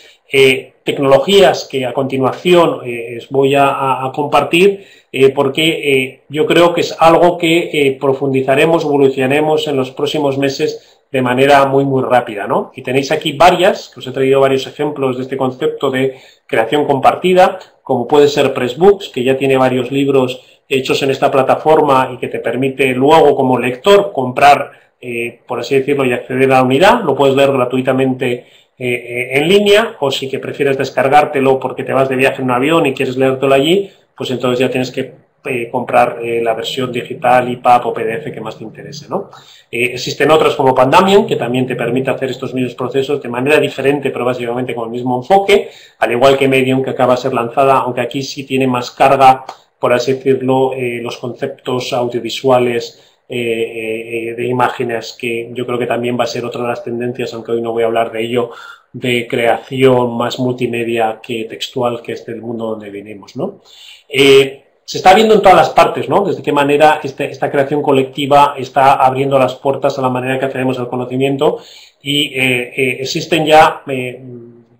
tecnologías que a continuación os voy a, compartir, porque yo creo que es algo que profundizaremos, evolucionaremos en los próximos meses de manera muy, muy rápida. ¿no? Y tenéis aquí varias, que os he traído varios ejemplos de este concepto de creación compartida, como puede ser Pressbooks, que ya tiene varios libros hechos en esta plataforma y que te permite luego como lector comprar, eh, por así decirlo, y acceder a la unidad. Lo puedes leer gratuitamente eh, eh, en línea o si que prefieres descargártelo porque te vas de viaje en un avión y quieres leértelo allí, pues entonces ya tienes que eh, comprar eh, la versión digital, IPAP o PDF que más te interese. ¿no? Eh, existen otras como Pandamian, que también te permite hacer estos mismos procesos de manera diferente, pero básicamente con el mismo enfoque, al igual que Medium, que acaba de ser lanzada, aunque aquí sí tiene más carga, por así decirlo, los conceptos audiovisuales de imágenes, que yo creo que también va a ser otra de las tendencias, aunque hoy no voy a hablar de ello, de creación más multimedia que textual, que es del mundo donde venimos. ¿no? se está viendo en todas las partes, ¿no? Desde qué manera este, esta creación colectiva está abriendo las puertas a la manera que accedemos al conocimiento y eh, eh, existen ya, eh,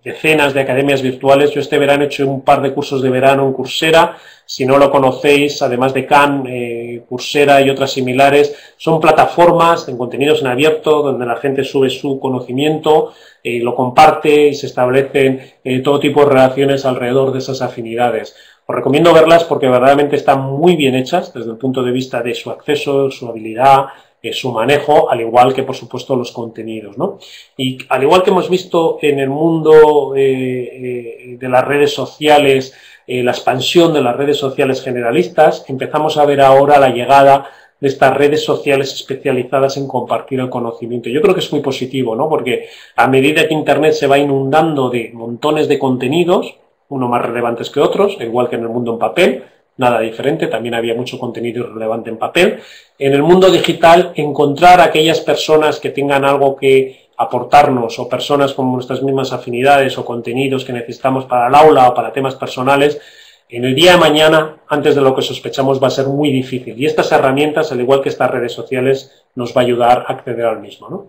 decenas de academias virtuales. Yo este verano he hecho un par de cursos de verano en Coursera. Si no lo conocéis, además de Khan, eh, Coursera y otras similares, son plataformas en contenidos en abierto donde la gente sube su conocimiento, eh, lo comparte y se establecen eh, todo tipo de relaciones alrededor de esas afinidades. Os recomiendo verlas porque verdaderamente están muy bien hechas desde el punto de vista de su acceso, su habilidad, eh, su manejo, al igual que por supuesto los contenidos. ¿no? Y al igual que hemos visto en el mundo eh, eh, de las redes sociales, la expansión de las redes sociales generalistas, empezamos a ver ahora la llegada de estas redes sociales especializadas en compartir el conocimiento. Yo creo que es muy positivo, ¿no? Porque a medida que Internet se va inundando de montones de contenidos, uno más relevantes que otros, igual que en el mundo en papel, nada diferente, también había mucho contenido relevante en papel. En el mundo digital, encontrar aquellas personas que tengan algo que aportarnos o personas con nuestras mismas afinidades o contenidos que necesitamos para el aula o para temas personales, en el día de mañana, antes de lo que sospechamos, va a ser muy difícil. Y estas herramientas, al igual que estas redes sociales, nos va a ayudar a acceder al mismo. ¿no?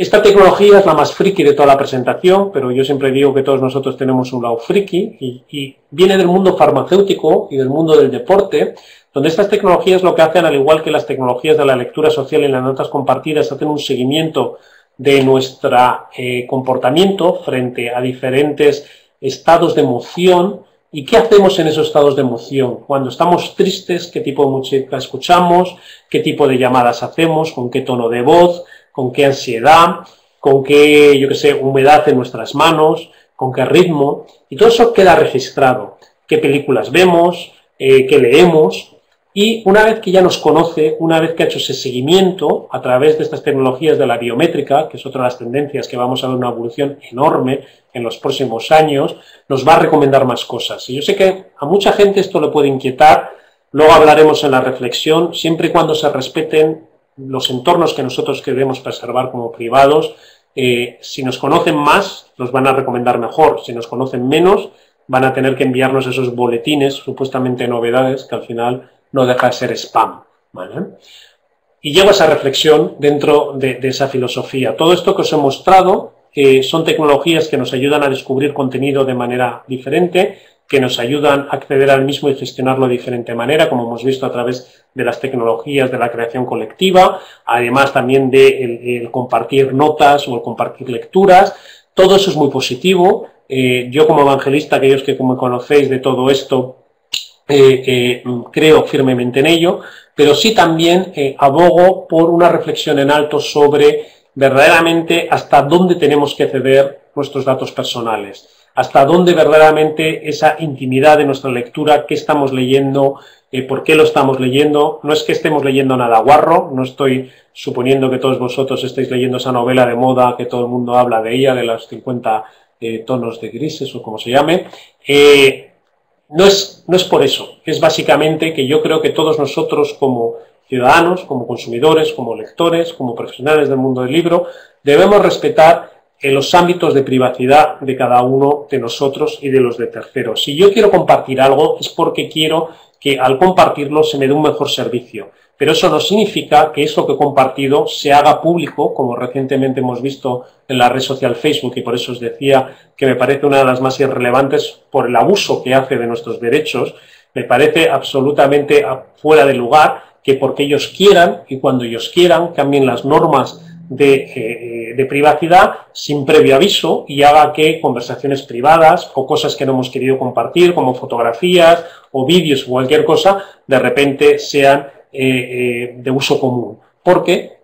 Esta tecnología es la más friki de toda la presentación, pero yo siempre digo que todos nosotros tenemos un lado friki y, viene del mundo farmacéutico y del mundo del deporte, donde estas tecnologías lo que hacen, al igual que las tecnologías de la lectura social y las notas compartidas, hacen un seguimiento de nuestro eh, comportamiento frente a diferentes estados de emoción. ¿Y qué hacemos en esos estados de emoción? Cuando estamos tristes, ¿qué tipo de música escuchamos? ¿Qué tipo de llamadas hacemos? ¿Con qué tono de voz? Con qué ansiedad, con qué, yo qué sé, humedad en nuestras manos, con qué ritmo, y todo eso queda registrado. Qué películas vemos, eh, qué leemos, y una vez que ya nos conoce, una vez que ha hecho ese seguimiento a través de estas tecnologías de la biométrica, que es otra de las tendencias que vamos a ver una evolución enorme en los próximos años, nos va a recomendar más cosas. Y yo sé que a mucha gente esto le puede inquietar, luego hablaremos en la reflexión, siempre y cuando se respeten los entornos que nosotros queremos preservar como privados, eh, si nos conocen más, nos van a recomendar mejor. Si nos conocen menos, van a tener que enviarnos esos boletines, supuestamente novedades, que al final no deja de ser spam. Y llego a esa reflexión dentro de, esa filosofía. Todo esto que os he mostrado eh, son tecnologías que nos ayudan a descubrir contenido de manera diferente, que nos ayudan a acceder al mismo y gestionarlo de diferente manera, como hemos visto a través de las tecnologías de la creación colectiva, además también de el, compartir notas o el compartir lecturas. Todo eso es muy positivo. Eh, yo como evangelista, aquellos que como conocéis de todo esto, eh, eh, creo firmemente en ello, pero sí también abogo por una reflexión en alto sobre verdaderamente hasta dónde tenemos que ceder nuestros datos personales hasta dónde verdaderamente esa intimidad de nuestra lectura, qué estamos leyendo, eh, por qué lo estamos leyendo. No es que estemos leyendo nada guarro, no estoy suponiendo que todos vosotros estéis leyendo esa novela de moda que todo el mundo habla de ella, de los 50 eh, tonos de grises o como se llame. Eh, no, es, no es por eso, es básicamente que yo creo que todos nosotros como ciudadanos, como consumidores, como lectores, como profesionales del mundo del libro, debemos respetar en los ámbitos de privacidad de cada uno de nosotros y de los de terceros. Si yo quiero compartir algo es porque quiero que al compartirlo se me dé un mejor servicio. Pero eso no significa que eso que he compartido se haga público, como recientemente hemos visto en la red social Facebook, y por eso os decía que me parece una de las más irrelevantes por el abuso que hace de nuestros derechos. Me parece absolutamente fuera de lugar que porque ellos quieran y cuando ellos quieran cambien las normas eh, de, privacidad sin previo aviso y haga que conversaciones privadas o cosas que no hemos querido compartir, como fotografías o vídeos o cualquier cosa, de repente sean eh, eh, de uso común. Porque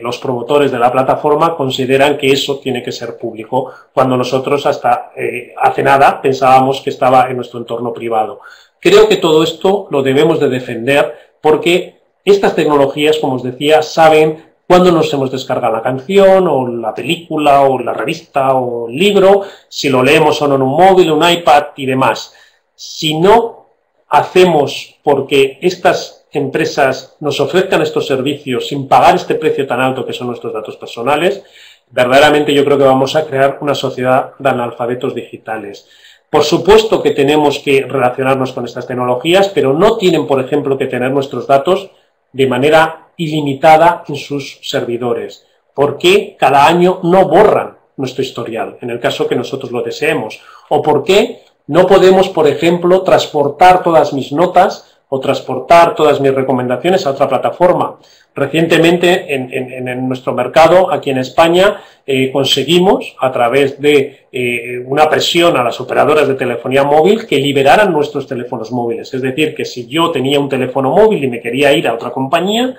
los promotores de la plataforma consideran que eso tiene que ser público, cuando nosotros hasta hace nada pensábamos que estaba en nuestro entorno privado. Creo que todo esto lo debemos de defender porque estas tecnologías, como os decía, saben cuándo nos hemos descargado la canción o la película o la revista o el libro, si lo leemos o no en un móvil, un iPad y demás. Si no hacemos porque estas empresas nos ofrezcan estos servicios sin pagar este precio tan alto que son nuestros datos personales, verdaderamente yo creo que vamos a crear una sociedad de analfabetos digitales. Por supuesto que tenemos que relacionarnos con estas tecnologías, pero no tienen, por ejemplo, que tener nuestros datos de manera ilimitada en sus servidores. ¿Por qué cada año no borran nuestro historial, en el caso que nosotros lo deseemos. O por qué no podemos, por ejemplo, transportar todas mis notas o transportar todas mis recomendaciones a otra plataforma. Recientemente en, nuestro mercado, aquí en España, eh, conseguimos, a través de eh, una presión a las operadoras de telefonía móvil, que liberaran nuestros teléfonos móviles. Es decir, que si yo tenía un teléfono móvil y me quería ir a otra compañía,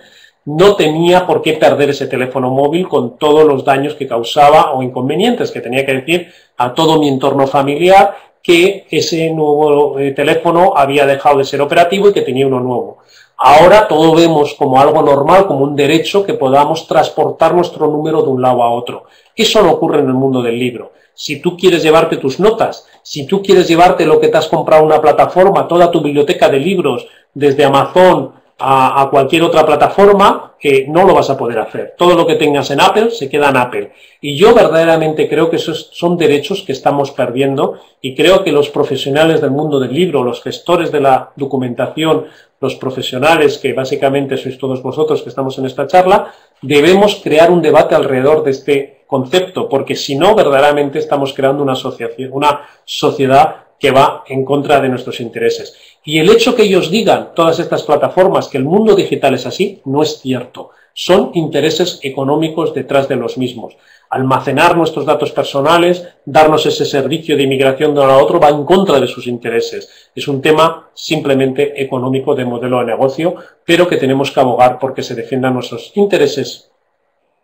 no tenía por qué perder ese teléfono móvil con todos los daños que causaba o inconvenientes que tenía que decir a todo mi entorno familiar que ese nuevo eh, teléfono había dejado de ser operativo y que tenía uno nuevo. Ahora todo vemos como algo normal, como un derecho que podamos transportar nuestro número de un lado a otro. Eso no ocurre en el mundo del libro. Si tú quieres llevarte tus notas, si tú quieres llevarte lo que te has comprado en una plataforma, toda tu biblioteca de libros, desde Amazon a, cualquier otra plataforma, que no lo vas a poder hacer. Todo lo que tengas en Apple se queda en Apple. Y yo verdaderamente creo que esos son derechos que estamos perdiendo y creo que los profesionales del mundo del libro, los gestores de la documentación, los profesionales, que básicamente sois todos vosotros que estamos en esta charla, debemos crear un debate alrededor de este concepto, porque si no, verdaderamente estamos creando una, asociación, una sociedad que va en contra de nuestros intereses. Y el hecho que ellos digan, todas estas plataformas, que el mundo digital es así, no es cierto. Son intereses económicos detrás de los mismos. Almacenar nuestros datos personales, darnos ese servicio de inmigración de uno a otro, va en contra de sus intereses. Es un tema simplemente económico de modelo de negocio, pero que tenemos que abogar porque se defiendan nuestros intereses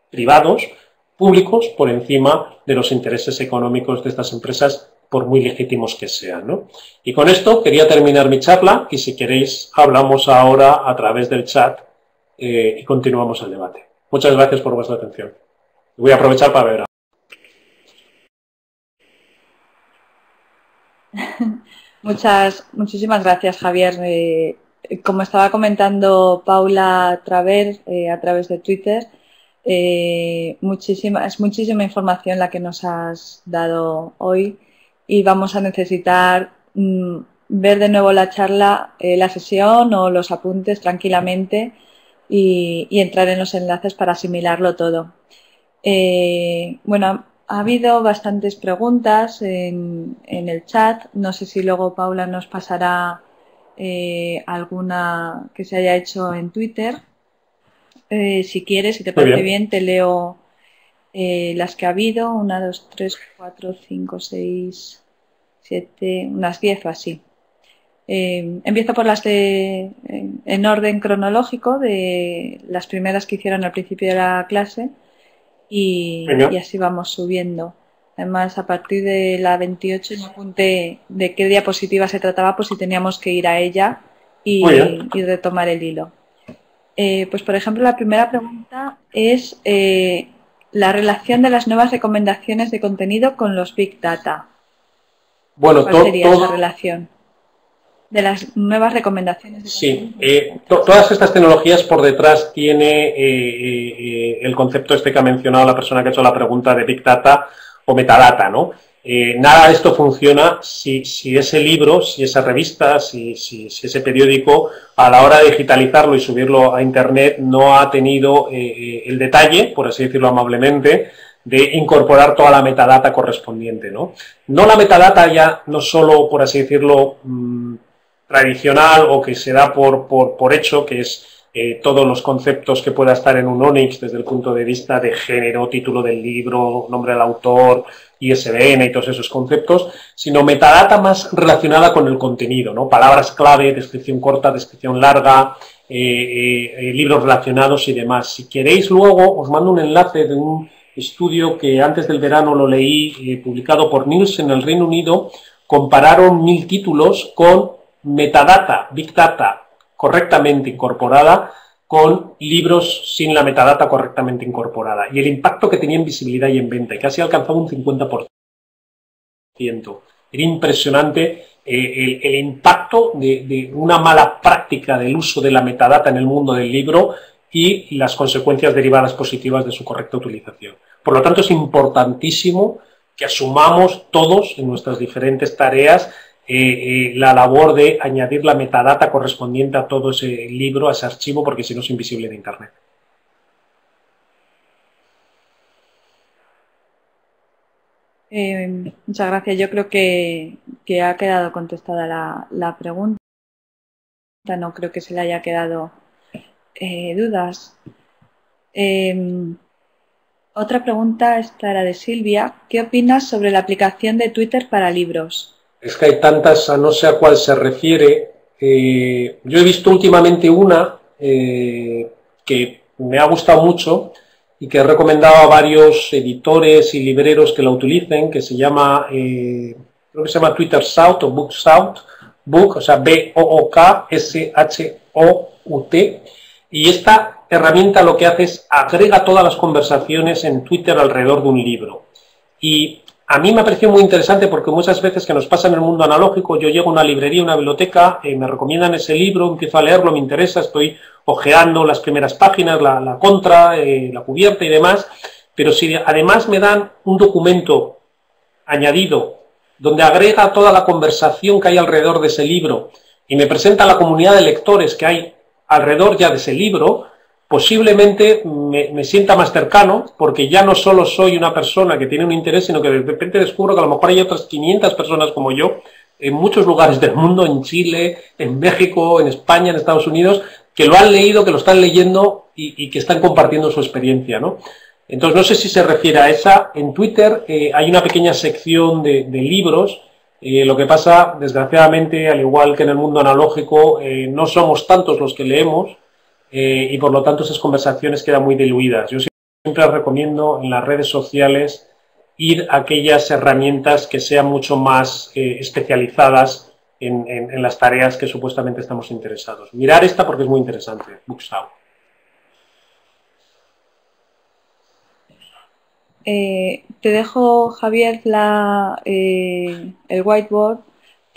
privados, públicos, por encima de los intereses económicos de estas empresas por muy legítimos que sean. ¿no? Y con esto quería terminar mi charla y si queréis hablamos ahora a través del chat eh, y continuamos el debate. Muchas gracias por vuestra atención. Voy a aprovechar para ver. <laughs> Muchas, muchísimas gracias, Javier. Eh, como estaba comentando Paula Traver eh, a través de Twitter, muchísima, es muchísima información la que nos has dado hoy y vamos a necesitar mm, ver de nuevo la charla, eh, la sesión o los apuntes tranquilamente y, entrar en los enlaces para asimilarlo todo. Eh, bueno, ha habido bastantes preguntas en, el chat. No sé si luego Paula nos pasará eh, alguna que se haya hecho en Twitter. si quieres, si te parece bien. te leo las que ha habido. Una, dos, tres, cuatro, cinco, seis, unas 10 o así. Eh, empiezo por las de, en orden cronológico de las primeras que hicieron al principio de la clase y, así vamos subiendo. Además, a partir de la 28 me apunté de qué diapositiva se trataba, pues si teníamos que ir a ella y, retomar el hilo. Eh, pues, por ejemplo, la primera pregunta es eh, la relación de las nuevas recomendaciones de contenido con los Big Data. Bueno, ¿Cuál sería esa relación? De las nuevas recomendaciones. sí, eh, todas estas tecnologías por detrás tiene eh, eh, el concepto este que ha mencionado la persona que ha hecho la pregunta de Big Data o Metadata, ¿no? nada de esto funciona si, ese libro, si esa revista, si, si, ese periódico, a la hora de digitalizarlo y subirlo a Internet, no ha tenido el detalle, por así decirlo amablemente, de incorporar toda la metadata correspondiente, ¿no? No la metadata ya no solo, por así decirlo, mm, tradicional o que se da por, por, hecho, que es eh, todos los conceptos que pueda estar en un ONIX desde el punto de vista de género, título del libro, nombre del autor, ISBN y todos esos conceptos, sino metadata más relacionada con el contenido, ¿no? Palabras clave, descripción corta, descripción larga, eh, eh, libros relacionados y demás. Si queréis luego, os mando un enlace de un estudio que antes del verano lo leí, eh, publicado por Nielsen en el Reino Unido, compararon mil títulos con metadata, Big Data correctamente incorporada con libros sin la metadata correctamente incorporada. Y el impacto que tenía en visibilidad y en venta, y casi alcanzaba un 50%. Era impresionante eh, el, impacto de, de, una mala práctica del uso de la metadata en el mundo del libro y las consecuencias derivadas positivas de su correcta utilización. Por lo tanto, es importantísimo que asumamos todos en nuestras diferentes tareas eh, eh, la labor de añadir la metadata correspondiente a todo ese libro, a ese archivo, porque si no es invisible en Internet. Eh, muchas gracias. Yo creo que, ha quedado contestada la, pregunta. No creo que se le haya quedado eh, dudas. Em, otra pregunta, esta era de Silvia. ¿Qué opinas sobre la aplicación de Twitter para libros? Es que hay tantas, a no sé a cuál se refiere. Eh, yo he visto últimamente una eh, que me ha gustado mucho y que he recomendado a varios editores y libreros que la utilicen, que se llama, eh, creo que se llama Twitter South o Book South, Book, o sea, B-O-O-K-S-H-O-U-T. Y esta herramienta lo que hace es agrega todas las conversaciones en Twitter alrededor de un libro. Y a mí me ha parecido muy interesante porque muchas veces que nos pasa en el mundo analógico, yo llego a una librería, una biblioteca, eh, me recomiendan ese libro, empiezo a leerlo, me interesa, estoy ojeando las primeras páginas, la, contra, eh, la cubierta y demás, pero si además me dan un documento añadido donde agrega toda la conversación que hay alrededor de ese libro y me presenta la comunidad de lectores que hay alrededor ya de ese libro, posiblemente me, sienta más cercano, porque ya no solo soy una persona que tiene un interés, sino que de repente descubro que a lo mejor hay otras 500 personas como yo en muchos lugares del mundo, en Chile, en México, en España, en Estados Unidos, que lo han leído, que lo están leyendo y, que están compartiendo su experiencia, ¿no? Entonces, no sé si se refiere a esa. En Twitter eh, hay una pequeña sección de, libros. Eh, lo que pasa, desgraciadamente, al igual que en el mundo analógico, eh, no somos tantos los que leemos, eh, y por lo tanto esas conversaciones quedan muy diluidas. Yo siempre recomiendo en las redes sociales ir a aquellas herramientas que sean mucho más eh, especializadas en, las tareas que supuestamente estamos interesados. Mirar esta porque es muy interesante, Booksound. Eh, te dejo, Javier, la, el whiteboard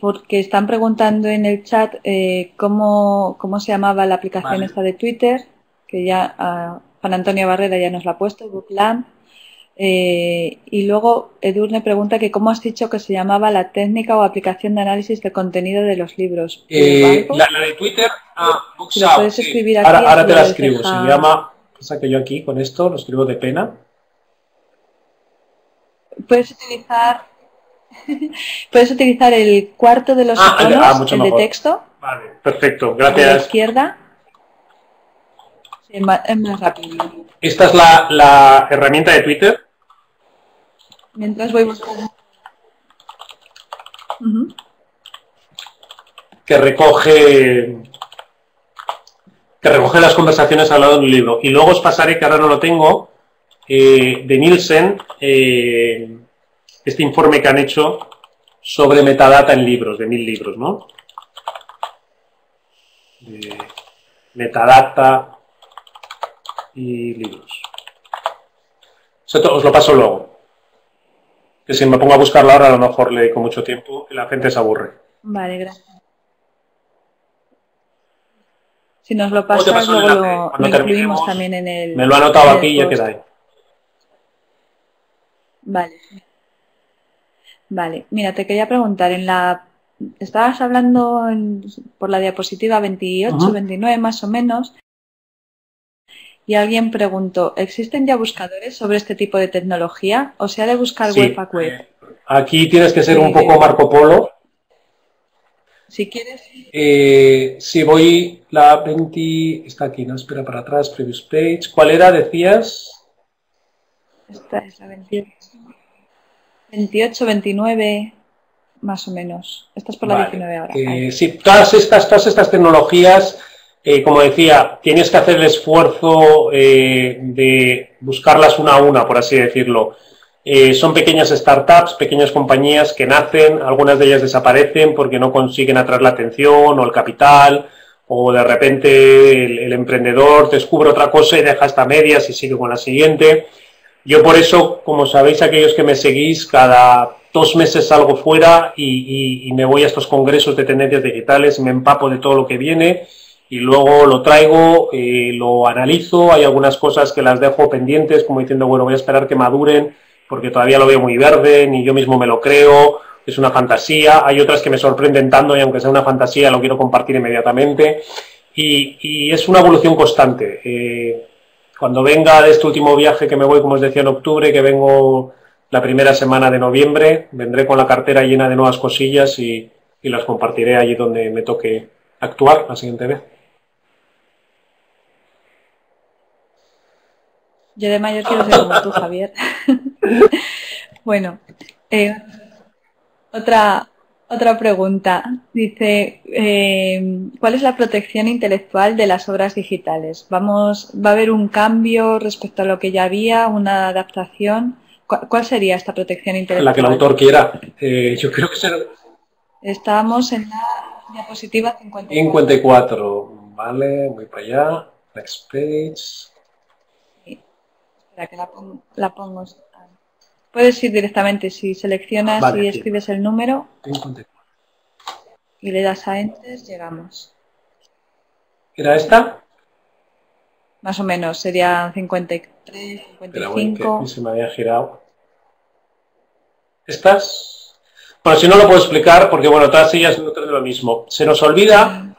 porque están preguntando en el chat eh, cómo, se llamaba la aplicación esta de Twitter, que ya uh, Juan Antonio Barrera ya nos la ha puesto, Booklamp. Eh, y luego Edurne pregunta que cómo has dicho que se llamaba la técnica o aplicación de análisis de contenido de los libros. Eh, la, de Twitter, ah, puedes escribir aquí ahora, te la escribo, se llama, pasa que yo aquí con esto lo escribo de pena. Puedes utilizar <laughs> Puedes utilizar el cuarto de los ah, iconos, ah, el de texto. Vale, perfecto, gracias. A la izquierda. es, más, rápido. Esta es la, herramienta de Twitter. Mientras voy buscando. Que recoge que recoge las conversaciones al lado de un libro. Y luego os pasaré, que ahora no lo tengo, eh, de Nielsen, eh, este informe que han hecho sobre metadata en libros, de mil libros, ¿no? metadata y libros. os lo paso luego. Que si me pongo a buscarlo ahora, a lo mejor le con mucho tiempo y la gente se aburre. Vale, gracias. Si nos lo pasas, luego lo, incluimos también en el. Me lo ha anotado aquí y ya queda ahí. Vale. Vale, mira, te quería preguntar, en la estabas hablando por la diapositiva 28, 29 más o menos, y alguien preguntó, ¿existen ya buscadores sobre este tipo de tecnología o se ha de buscar web a web? Aquí tienes que ser un poco Marco Polo. Si quieres. Eh, si voy la 20, está aquí, no espera para atrás, previous page. ¿Cuál era? Decías. Esta es la 28. 28, 29, más o menos. Estás por la 19 ahora. Eh, sí, todas estas, todas estas tecnologías, eh, como decía, tienes que hacer el esfuerzo eh, de buscarlas una a una, por así decirlo. son pequeñas startups, pequeñas compañías que nacen, algunas de ellas desaparecen porque no consiguen atraer la atención o el capital, o de repente el, el emprendedor descubre otra cosa y deja esta medias y sigue con la siguiente. Yo por eso, como sabéis aquellos que me seguís, cada dos meses salgo fuera y, me voy a estos congresos de tendencias digitales, me empapo de todo lo que viene y luego lo traigo, eh, lo analizo, hay algunas cosas que las dejo pendientes, como diciendo, bueno, voy a esperar que maduren porque todavía lo veo muy verde, ni yo mismo me lo creo, es una fantasía, hay otras que me sorprenden tanto y aunque sea una fantasía lo quiero compartir inmediatamente. Y, es una evolución constante. Eh, cuando venga de este último viaje que me voy, como os decía, en octubre, que vengo la primera semana de noviembre. Vendré con la cartera llena de nuevas cosillas y, las compartiré allí donde me toque actuar la siguiente vez. Yo de mayor quiero ser como tú, Javier. <laughs> bueno, eh, otra, otra pregunta. Dice, eh, ¿cuál es la protección intelectual de las obras digitales? Vamos, ¿Va a haber un cambio respecto a lo que ya había, una adaptación? ¿Cuál sería esta protección intelectual? La que el autor quiera. Eh, yo creo que será... Estamos en la diapositiva 54. 54. Vale, voy para allá. Next page. Espera que la pongo. Puedes ir directamente si seleccionas y escribes el número. 54. Y le das a Enter, llegamos. ¿Era esta? Más o menos, sería 53, 55. se me había girado. ¿Estas? Bueno, si no lo puedo explicar, porque bueno, todas ellas no de lo mismo. Se nos olvida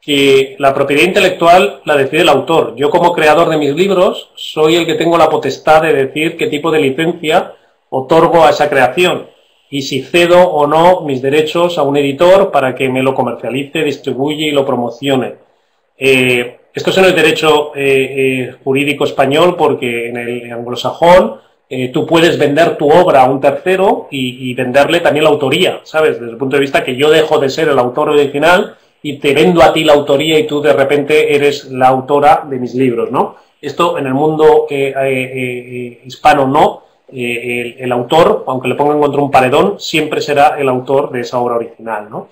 que la propiedad intelectual la decide el autor. Yo como creador de mis libros soy el que tengo la potestad de decir qué tipo de licencia otorgo a esa creación y si cedo o no mis derechos a un editor para que me lo comercialice, distribuye y lo promocione. Eh, esto es en el derecho eh, eh, jurídico español porque en el anglosajón tú puedes vender tu obra a un tercero y, y, venderle también la autoría, ¿sabes? Desde el punto de vista que yo dejo de ser el autor original y te vendo a ti la autoría y tú de repente eres la autora de mis libros, ¿no? Esto en el mundo eh, eh, eh, el, autor, aunque le pongan contra un paredón, siempre será el autor de esa obra original, ¿no?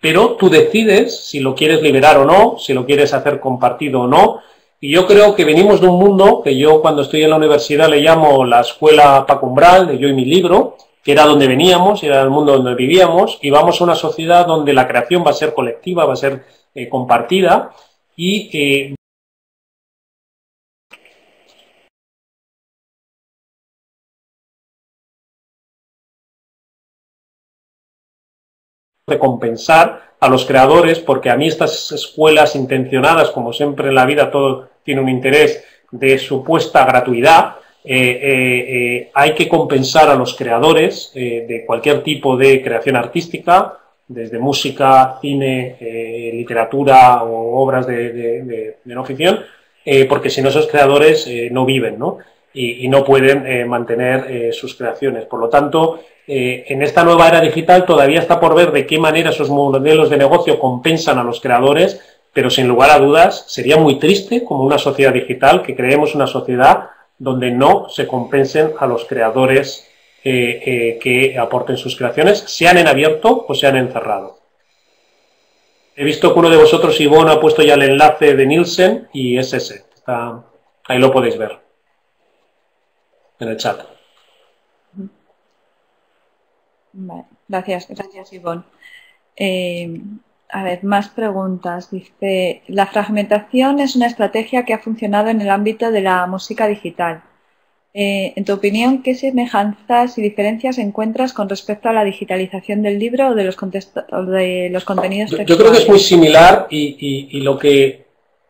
Pero tú decides si lo quieres liberar o no, si lo quieres hacer compartido o no. Y yo creo que venimos de un mundo que yo cuando estoy en la universidad le llamo la escuela pacumbral de yo y mi libro, que era donde veníamos, era el mundo donde vivíamos, y vamos a una sociedad donde la creación va a ser colectiva, va a ser eh, compartida, y eh, recompensar a los creadores, porque a mí estas escuelas intencionadas, como siempre en la vida todo tiene un interés de supuesta gratuidad, eh, eh, eh, hay que compensar a los creadores de cualquier tipo de creación artística, desde música, cine, literatura o obras de, no ficción, porque si no esos creadores no viven ¿no? Y, no pueden mantener sus creaciones. Por lo tanto, en esta nueva era digital todavía está por ver de qué manera esos modelos de negocio compensan a los creadores, pero sin lugar a dudas sería muy triste como una sociedad digital que creemos una sociedad donde no se compensen a los creadores eh, eh, que aporten sus creaciones, sean en abierto o sean en cerrado. He visto que uno de vosotros, Ivonne, ha puesto ya el enlace de Nielsen y es ese. ahí lo podéis ver en el chat. Gracias, gracias, Ivonne. Eh, a ver, más preguntas. Dice, la fragmentación es una estrategia que ha funcionado en el ámbito de la música digital. Eh, en tu opinión, ¿qué semejanzas y diferencias encuentras con respecto a la digitalización del libro o de los, de los contenidos textuales? Yo creo que es muy similar y, y lo que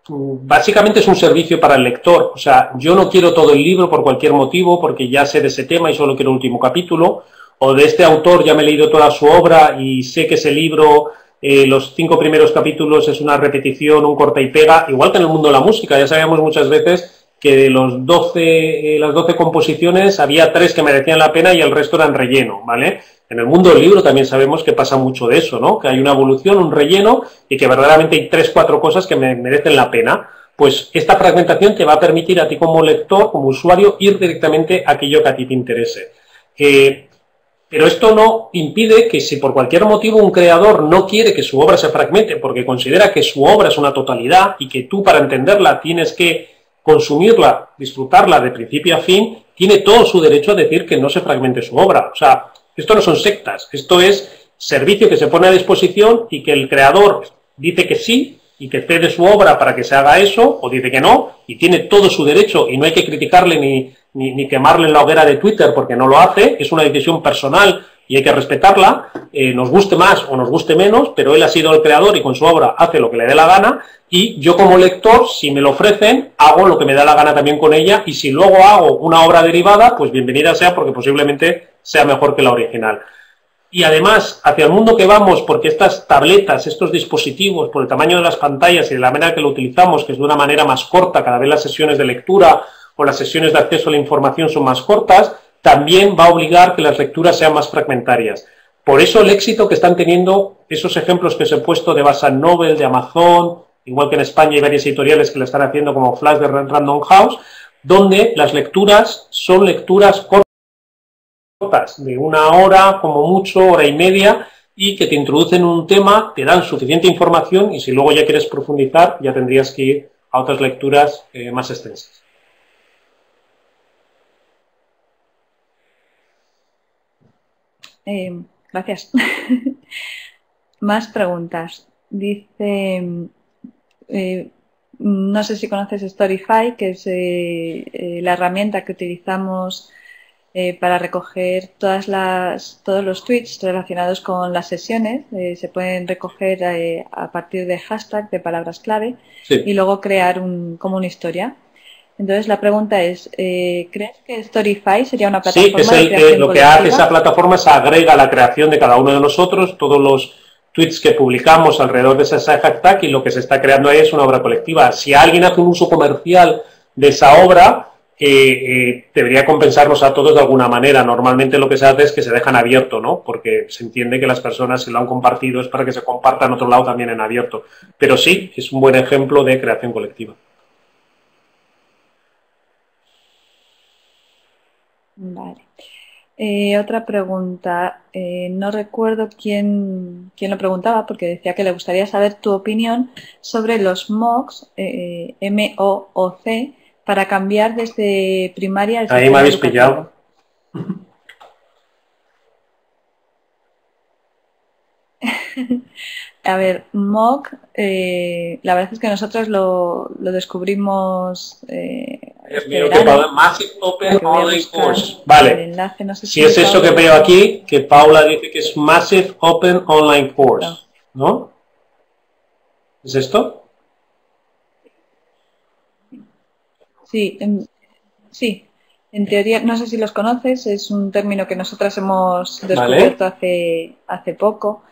básicamente es un servicio para el lector. O sea, yo no quiero todo el libro por cualquier motivo, porque ya sé de ese tema y solo quiero el último capítulo. O de este autor ya me he leído toda su obra y sé que ese libro eh, los cinco primeros capítulos es una repetición, un corta y pega, igual que en el mundo de la música, ya sabíamos muchas veces que de los 12, eh, las 12 composiciones había tres que merecían la pena y el resto eran relleno, ¿vale? En el mundo del libro también sabemos que pasa mucho de eso, ¿no? Que hay una evolución, un relleno y que verdaderamente hay tres, cuatro cosas que me merecen la pena. Pues esta fragmentación te va a permitir a ti como lector, como usuario, ir directamente a aquello que a ti te interese. Eh, pero esto no impide que si por cualquier motivo un creador no quiere que su obra se fragmente porque considera que su obra es una totalidad y que tú para entenderla tienes que consumirla, disfrutarla de principio a fin, tiene todo su derecho a decir que no se fragmente su obra. O sea, esto no son sectas, esto es servicio que se pone a disposición y que el creador dice que sí y que cede su obra para que se haga eso, o dice que no, y tiene todo su derecho y no hay que criticarle ni, ni, quemarle en la hoguera de Twitter porque no lo hace, es una decisión personal y hay que respetarla, eh, nos guste más o nos guste menos, pero él ha sido el creador y con su obra hace lo que le dé la gana y yo como lector, si me lo ofrecen, hago lo que me da la gana también con ella y si luego hago una obra derivada, pues bienvenida sea porque posiblemente sea mejor que la original. Y además, hacia el mundo que vamos, porque estas tabletas, estos dispositivos, por el tamaño de las pantallas y de la manera que lo utilizamos, que es de una manera más corta, cada vez las sesiones de lectura o las sesiones de acceso a la información son más cortas, también va a obligar que las lecturas sean más fragmentarias. Por eso el éxito que están teniendo esos ejemplos que os he puesto de Basan Nobel, de Amazon, igual que en España hay varias editoriales que lo están haciendo como Flash de Random House, donde las lecturas son lecturas cortas de una hora, como mucho, hora y media, y que te introducen un tema, te dan suficiente información y si luego ya quieres profundizar, ya tendrías que ir a otras lecturas eh, más extensas. Eh, gracias. <laughs> más preguntas. Dice, eh, no sé si conoces Storify, que es la herramienta que utilizamos eh, para recoger todas las, todos los tweets relacionados con las sesiones. Eh, se pueden recoger eh, a partir de hashtag, de palabras clave, y luego crear un, como una historia. Entonces la pregunta es, ¿crees que Storyfy sería una plataforma? Sí, es lo que hace esa plataforma es agrega la creación de cada uno de nosotros, todos los tweets que publicamos alrededor de ese hashtag y lo que se está creando ahí es una obra colectiva. Si alguien hace un uso comercial de esa obra, eh, debería compensarnos a todos de alguna manera. Normalmente lo que se hace es que se dejan abierto, ¿no? Porque se entiende que las personas, si lo han compartido, es para que se comparta en otro lado también en abierto. Pero sí, es un buen ejemplo de creación colectiva. Vale. Eh, otra pregunta. Eh, no recuerdo quién, quién, lo preguntaba porque decía que le gustaría saber tu opinión sobre los MOOCs, M-O-O-C, para cambiar desde primaria al Ahí me habéis pillado. <laughs> A ver, MOOC, eh, la verdad es que nosotros lo, lo descubrimos. Eh, este Massive Open Online Course. Vale. si, es eso que veo aquí, que Paula dice que es Massive Open Online Course. ¿No? ¿Es esto? Sí, en, sí. En teoría, no sé si los conoces, es un término que nosotras hemos descubierto hace, hace poco.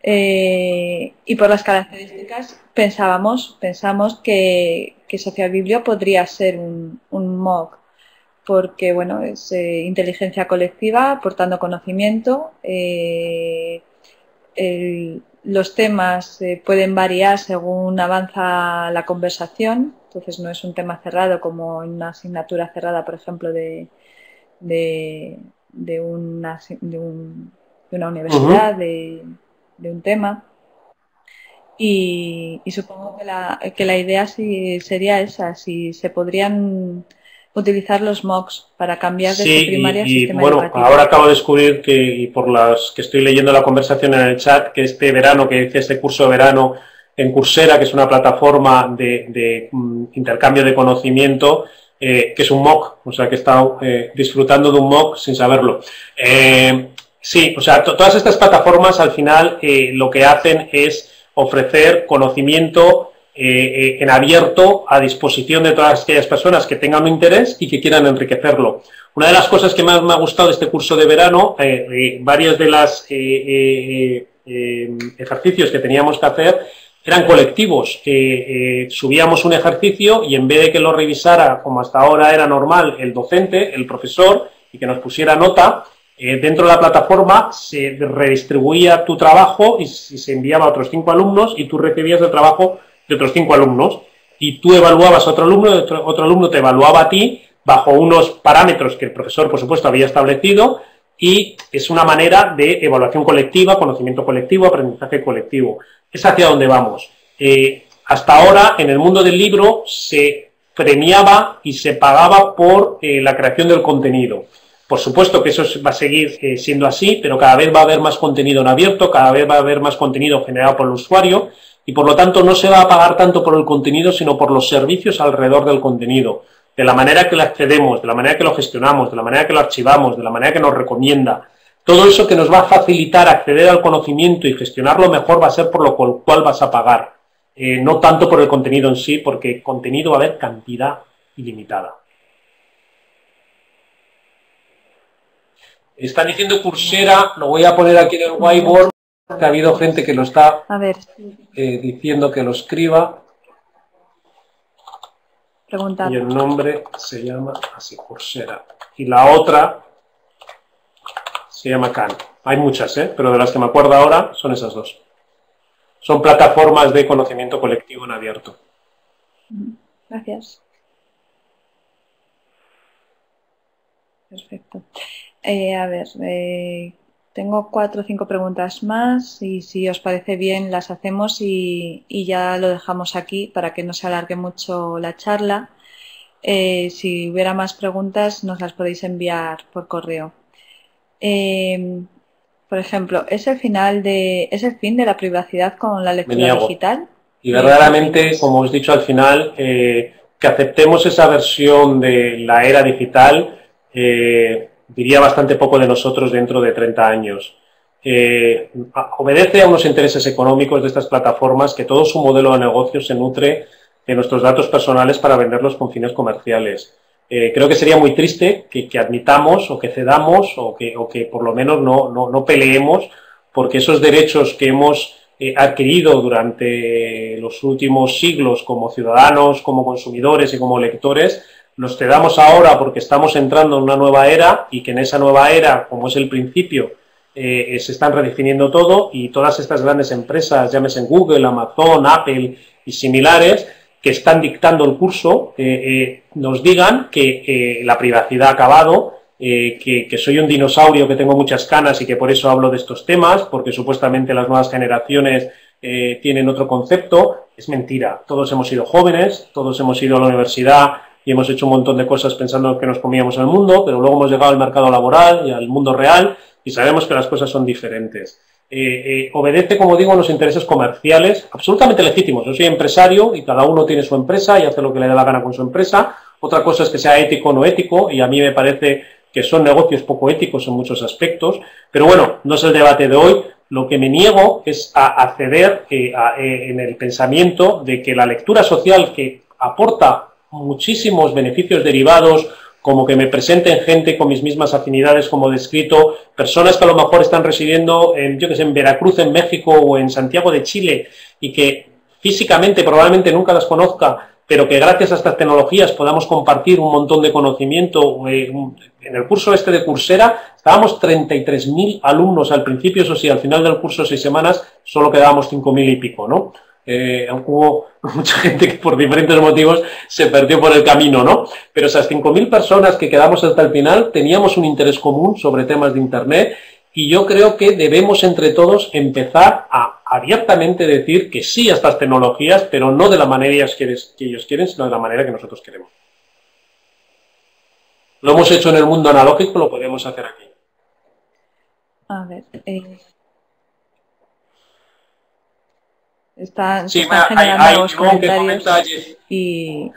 Eh, y por las características pensábamos, pensamos que, que Social Biblio podría ser un, un MOOC, porque bueno, es eh, inteligencia colectiva, aportando conocimiento. Eh, los temas pueden variar según avanza la conversación entonces no es un tema cerrado como en una asignatura cerrada, por ejemplo, de, de, una, de, una universidad, de, un tema. Y, supongo que la, que la idea sí sería esa, si se podrían utilizar los MOOCs para cambiar de primaria a sistema bueno, ahora acabo de descubrir que, y por las que estoy leyendo la conversación en el chat, que este verano, que dice este curso de verano, en Coursera, que es una plataforma de, mm, intercambio de conocimiento, eh, que es un MOOC, o sea que estado eh, disfrutando de un MOOC sin saberlo. Eh, sí, o sea, todas estas plataformas al final lo que hacen es ofrecer conocimiento en abierto a disposición de todas aquellas personas que tengan un interés y que quieran enriquecerlo. Una de las cosas que más me ha gustado de este curso de verano, varios de los ejercicios que teníamos que hacer, eran colectivos que eh, subíamos un ejercicio y en vez de que lo revisara como hasta ahora era normal el docente, el profesor, y que nos pusiera nota, eh, dentro de la plataforma se redistribuía tu trabajo y, se enviaba a otros cinco alumnos y tú recibías el trabajo de otros cinco alumnos. Y tú evaluabas a otro alumno otro, otro alumno te evaluaba a ti bajo unos parámetros que el profesor, por supuesto, había establecido y es una manera de evaluación colectiva, conocimiento colectivo, aprendizaje colectivo es hacia donde vamos. Eh, hasta ahora, en el mundo del libro, se premiaba y se pagaba por eh, la creación del contenido. Por supuesto que eso va a seguir eh, siendo así, pero cada vez va a haber más contenido en abierto, cada vez va a haber más contenido generado por el usuario y por lo tanto no se va a pagar tanto por el contenido, sino por los servicios alrededor del contenido, de la manera que lo accedemos, de la manera que lo gestionamos, de la manera que lo archivamos, de la manera que nos recomienda, todo eso que nos va a facilitar acceder al conocimiento y gestionarlo mejor va a ser por lo cual vas a pagar, eh, no tanto por el contenido en sí, porque contenido va a haber cantidad ilimitada. Están diciendo Coursera, lo voy a poner aquí en el whiteboard, que ha habido gente que lo está eh, diciendo que lo escriba. Y el nombre se llama así, Coursera. Y la otra se llama Khan. Hay muchas, ¿eh? pero de las que me acuerdo ahora son esas dos. Son plataformas de conocimiento colectivo en abierto. Gracias. Perfecto. Eh, a ver, eh, tengo cuatro o cinco preguntas más y si os parece bien las hacemos y, ya lo dejamos aquí para que no se alargue mucho la charla. Eh, si hubiera más preguntas nos las podéis enviar por correo. Em, por ejemplo, ¿es el, final de, ¿es el fin de la privacidad con la lectura digital? Y verdaderamente, como os he dicho al final, eh, que aceptemos esa versión de la era digital eh, diría bastante poco de nosotros dentro de 30 años. Eh, obedece a unos intereses económicos de estas plataformas que todo su modelo de negocio se nutre de nuestros datos personales para venderlos con fines comerciales. Eh, creo que sería muy triste que, admitamos o que cedamos o que, o que por lo menos no, no, peleemos porque esos derechos que hemos eh, adquirido durante los últimos siglos como ciudadanos, como consumidores y como lectores, los cedamos ahora porque estamos entrando en una nueva era y que en esa nueva era, como es el principio, eh, se están redefiniendo todo y todas estas grandes empresas, llámese en Google, Amazon, Apple y similares, que están dictando el curso eh, eh, nos digan que la privacidad ha acabado, que, soy un dinosaurio que tengo muchas canas y que por eso hablo de estos temas, porque supuestamente las nuevas generaciones tienen otro concepto. Es mentira. Todos hemos sido jóvenes, todos hemos ido a la universidad y hemos hecho un montón de cosas pensando que nos comíamos el mundo, pero luego hemos llegado al mercado laboral y al mundo real y sabemos que las cosas son diferentes. Eh, eh, obedece, como digo, a unos intereses comerciales absolutamente legítimos. Yo soy empresario y cada uno tiene su empresa y hace lo que le da la gana con su empresa. Otra cosa es que sea ético o no ético y a mí me parece que son negocios poco éticos en muchos aspectos. Pero bueno, no es el debate de hoy. Lo que me niego es a acceder eh, en el pensamiento de que la lectura social que aporta muchísimos beneficios derivados como que me presenten gente con mis mismas afinidades, como descrito, personas que a lo mejor están residiendo en, yo que sé, en Veracruz, en México o en Santiago de Chile y que físicamente probablemente nunca las conozca, pero que gracias a estas tecnologías podamos compartir un montón de conocimiento. Eh, en el curso este de Coursera estábamos 33.000 alumnos al principio, eso sí, al final del curso, seis semanas, solo quedábamos 5.000 y pico, ¿no? Eh, hubo <laughs> mucha gente que por diferentes motivos se perdió por el camino, ¿no? Pero esas 5.000 personas que quedamos hasta el final teníamos un interés común sobre temas de Internet y yo creo que debemos entre todos empezar a abiertamente decir que sí a estas tecnologías, pero no de la manera que ellos quieren, sino de la manera que nosotros queremos. Lo hemos hecho en el mundo analógico, lo podemos hacer aquí. A ver, eh, Están, generando comentarios y,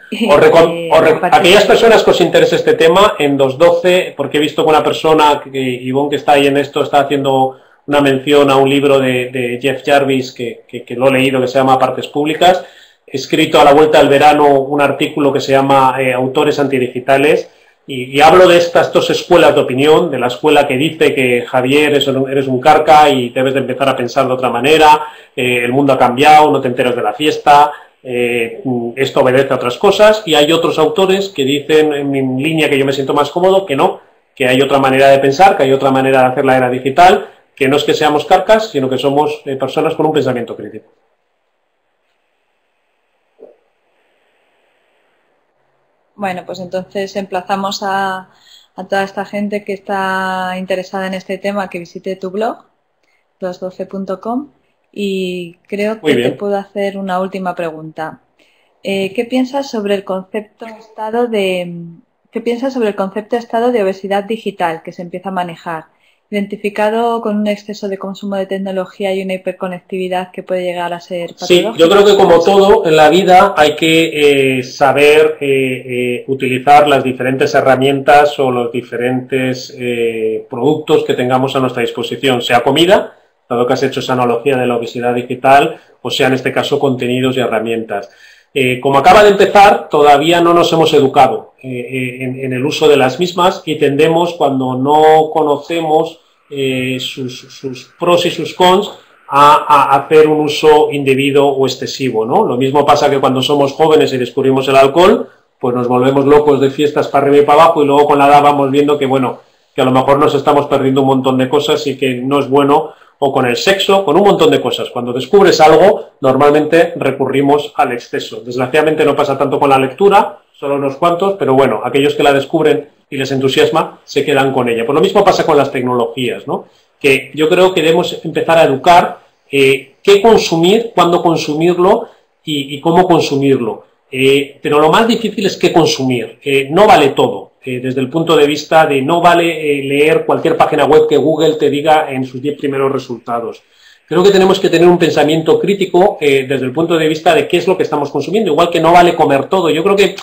aquellas personas que os interese este tema en 2.12, porque he visto que una persona, que Ivonne que está ahí en esto, está haciendo una mención a un libro de, Jeff Jarvis que, lo he leído, que se llama Partes Públicas, he escrito a la vuelta del verano un artículo que se llama eh, Autores Antidigitales, y, hablo de estas dos escuelas de opinión, de la escuela que dice que Javier eres un carca y debes de empezar a pensar de otra manera, eh, el mundo ha cambiado, no te enteras de la fiesta, eh, esto obedece a otras cosas, y hay otros autores que dicen en línea que yo me siento más cómodo que no, que hay otra manera de pensar, que hay otra manera de hacer la era digital, que no es que seamos carcas, sino que somos eh, personas con un pensamiento crítico. Bueno, pues entonces emplazamos a, toda esta gente que está interesada en este tema que visite tu blog, los12.com, y creo que te puedo hacer una última pregunta. Eh, ¿Qué piensas sobre el concepto estado de qué piensas sobre el concepto estado de obesidad digital que se empieza a manejar identificado con un exceso de consumo de tecnología y una hiperconectividad que puede llegar a ser Sí, yo creo que como todo en la vida hay que eh, saber eh, eh, utilizar las diferentes herramientas o los diferentes productos que tengamos a nuestra disposición, sea comida, dado que has hecho esa analogía de la obesidad digital, o sea en este caso contenidos y herramientas. Como acaba de empezar, todavía no nos hemos educado en, el uso de las mismas y tendemos, cuando no conocemos sus, pros y sus cons, a, hacer un uso indebido o excesivo, ¿no? Lo mismo pasa que cuando somos jóvenes y descubrimos el alcohol, pues nos volvemos locos de fiestas para arriba y para abajo y luego con la edad vamos viendo que, bueno, que a lo mejor nos estamos perdiendo un montón de cosas y que no es bueno, o con el sexo, con un montón de cosas. Cuando descubres algo, normalmente recurrimos al exceso. Desgraciadamente no pasa tanto con la lectura, solo unos cuantos, pero bueno, aquellos que la descubren y les entusiasma, se quedan con ella. Pues lo mismo pasa con las tecnologías, ¿no? que yo creo que debemos empezar a educar eh, qué consumir, cuándo consumirlo y, cómo consumirlo. Eh, pero lo más difícil es qué consumir. No vale todo, desde el punto de vista de no vale leer cualquier página web que Google te diga en sus 10 primeros resultados. Creo que tenemos que tener un pensamiento crítico desde el punto de vista de qué es lo que estamos consumiendo, igual que no vale comer todo. Yo creo que,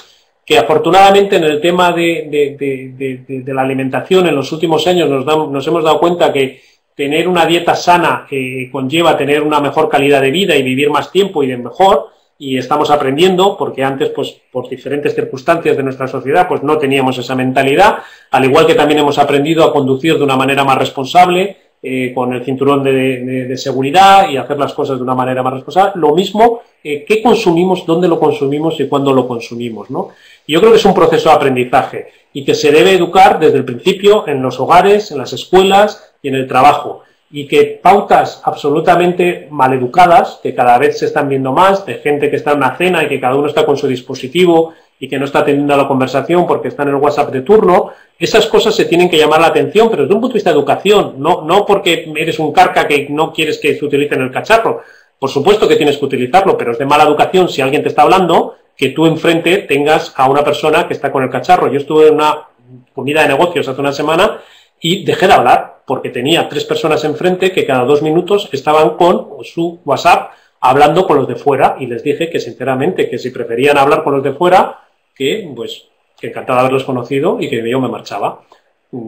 que afortunadamente en el tema de, la alimentación en los últimos años nos, hemos dado cuenta que tener una dieta sana que conlleva tener una mejor calidad de vida y vivir más tiempo y de mejor, y estamos aprendiendo, porque antes, pues, por diferentes circunstancias de nuestra sociedad, pues no teníamos esa mentalidad, al igual que también hemos aprendido a conducir de una manera más responsable, eh, con el cinturón de, seguridad y hacer las cosas de una manera más responsable. Lo mismo, eh, qué consumimos, dónde lo consumimos y cuándo lo consumimos, ¿no? yo creo que es un proceso de aprendizaje y que se debe educar desde el principio en los hogares, en las escuelas y en el trabajo. Y que pautas absolutamente maleducadas, que cada vez se están viendo más, de gente que está en una cena y que cada uno está con su dispositivo y que no está atendiendo a la conversación porque está en el WhatsApp de turno, esas cosas se tienen que llamar la atención, pero desde un punto de vista de educación, no, no porque eres un carca que no quieres que se utilice en el cacharro. Por supuesto que tienes que utilizarlo, pero es de mala educación si alguien te está hablando que tú enfrente tengas a una persona que está con el cacharro. Yo estuve en una comida de negocios hace una semana y dejé de hablar porque tenía tres personas enfrente que cada dos minutos estaban con su WhatsApp hablando con los de fuera y les dije que sinceramente que si preferían hablar con los de fuera que pues que encantado de haberlos conocido y que yo me marchaba.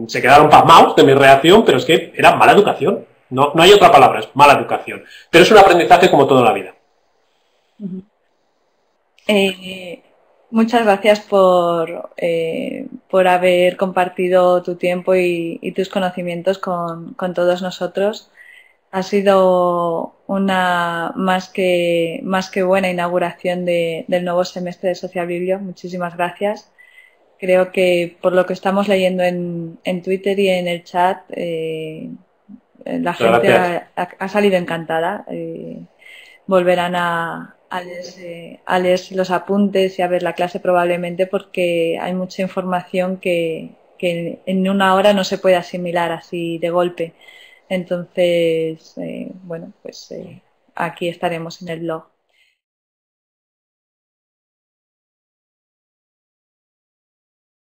Se quedaron pasmados de mi reacción, pero es que era mala educación. No, no hay otra palabra, es mala educación. Pero es un aprendizaje como toda la vida. Eh, muchas gracias por, eh, por haber compartido tu tiempo y, tus conocimientos con, todos nosotros. Ha sido una más que, más que buena inauguración del nuevo semestre de Social Biblio. Muchísimas gracias. Creo que por lo que estamos leyendo en, Twitter y en el chat, eh, la gente ha, salido encantada. volverán a, a leer, los apuntes y a ver la clase probablemente porque hay mucha información que, en una hora no se puede asimilar así de golpe. Entonces, eh, bueno, pues eh, aquí estaremos en el blog.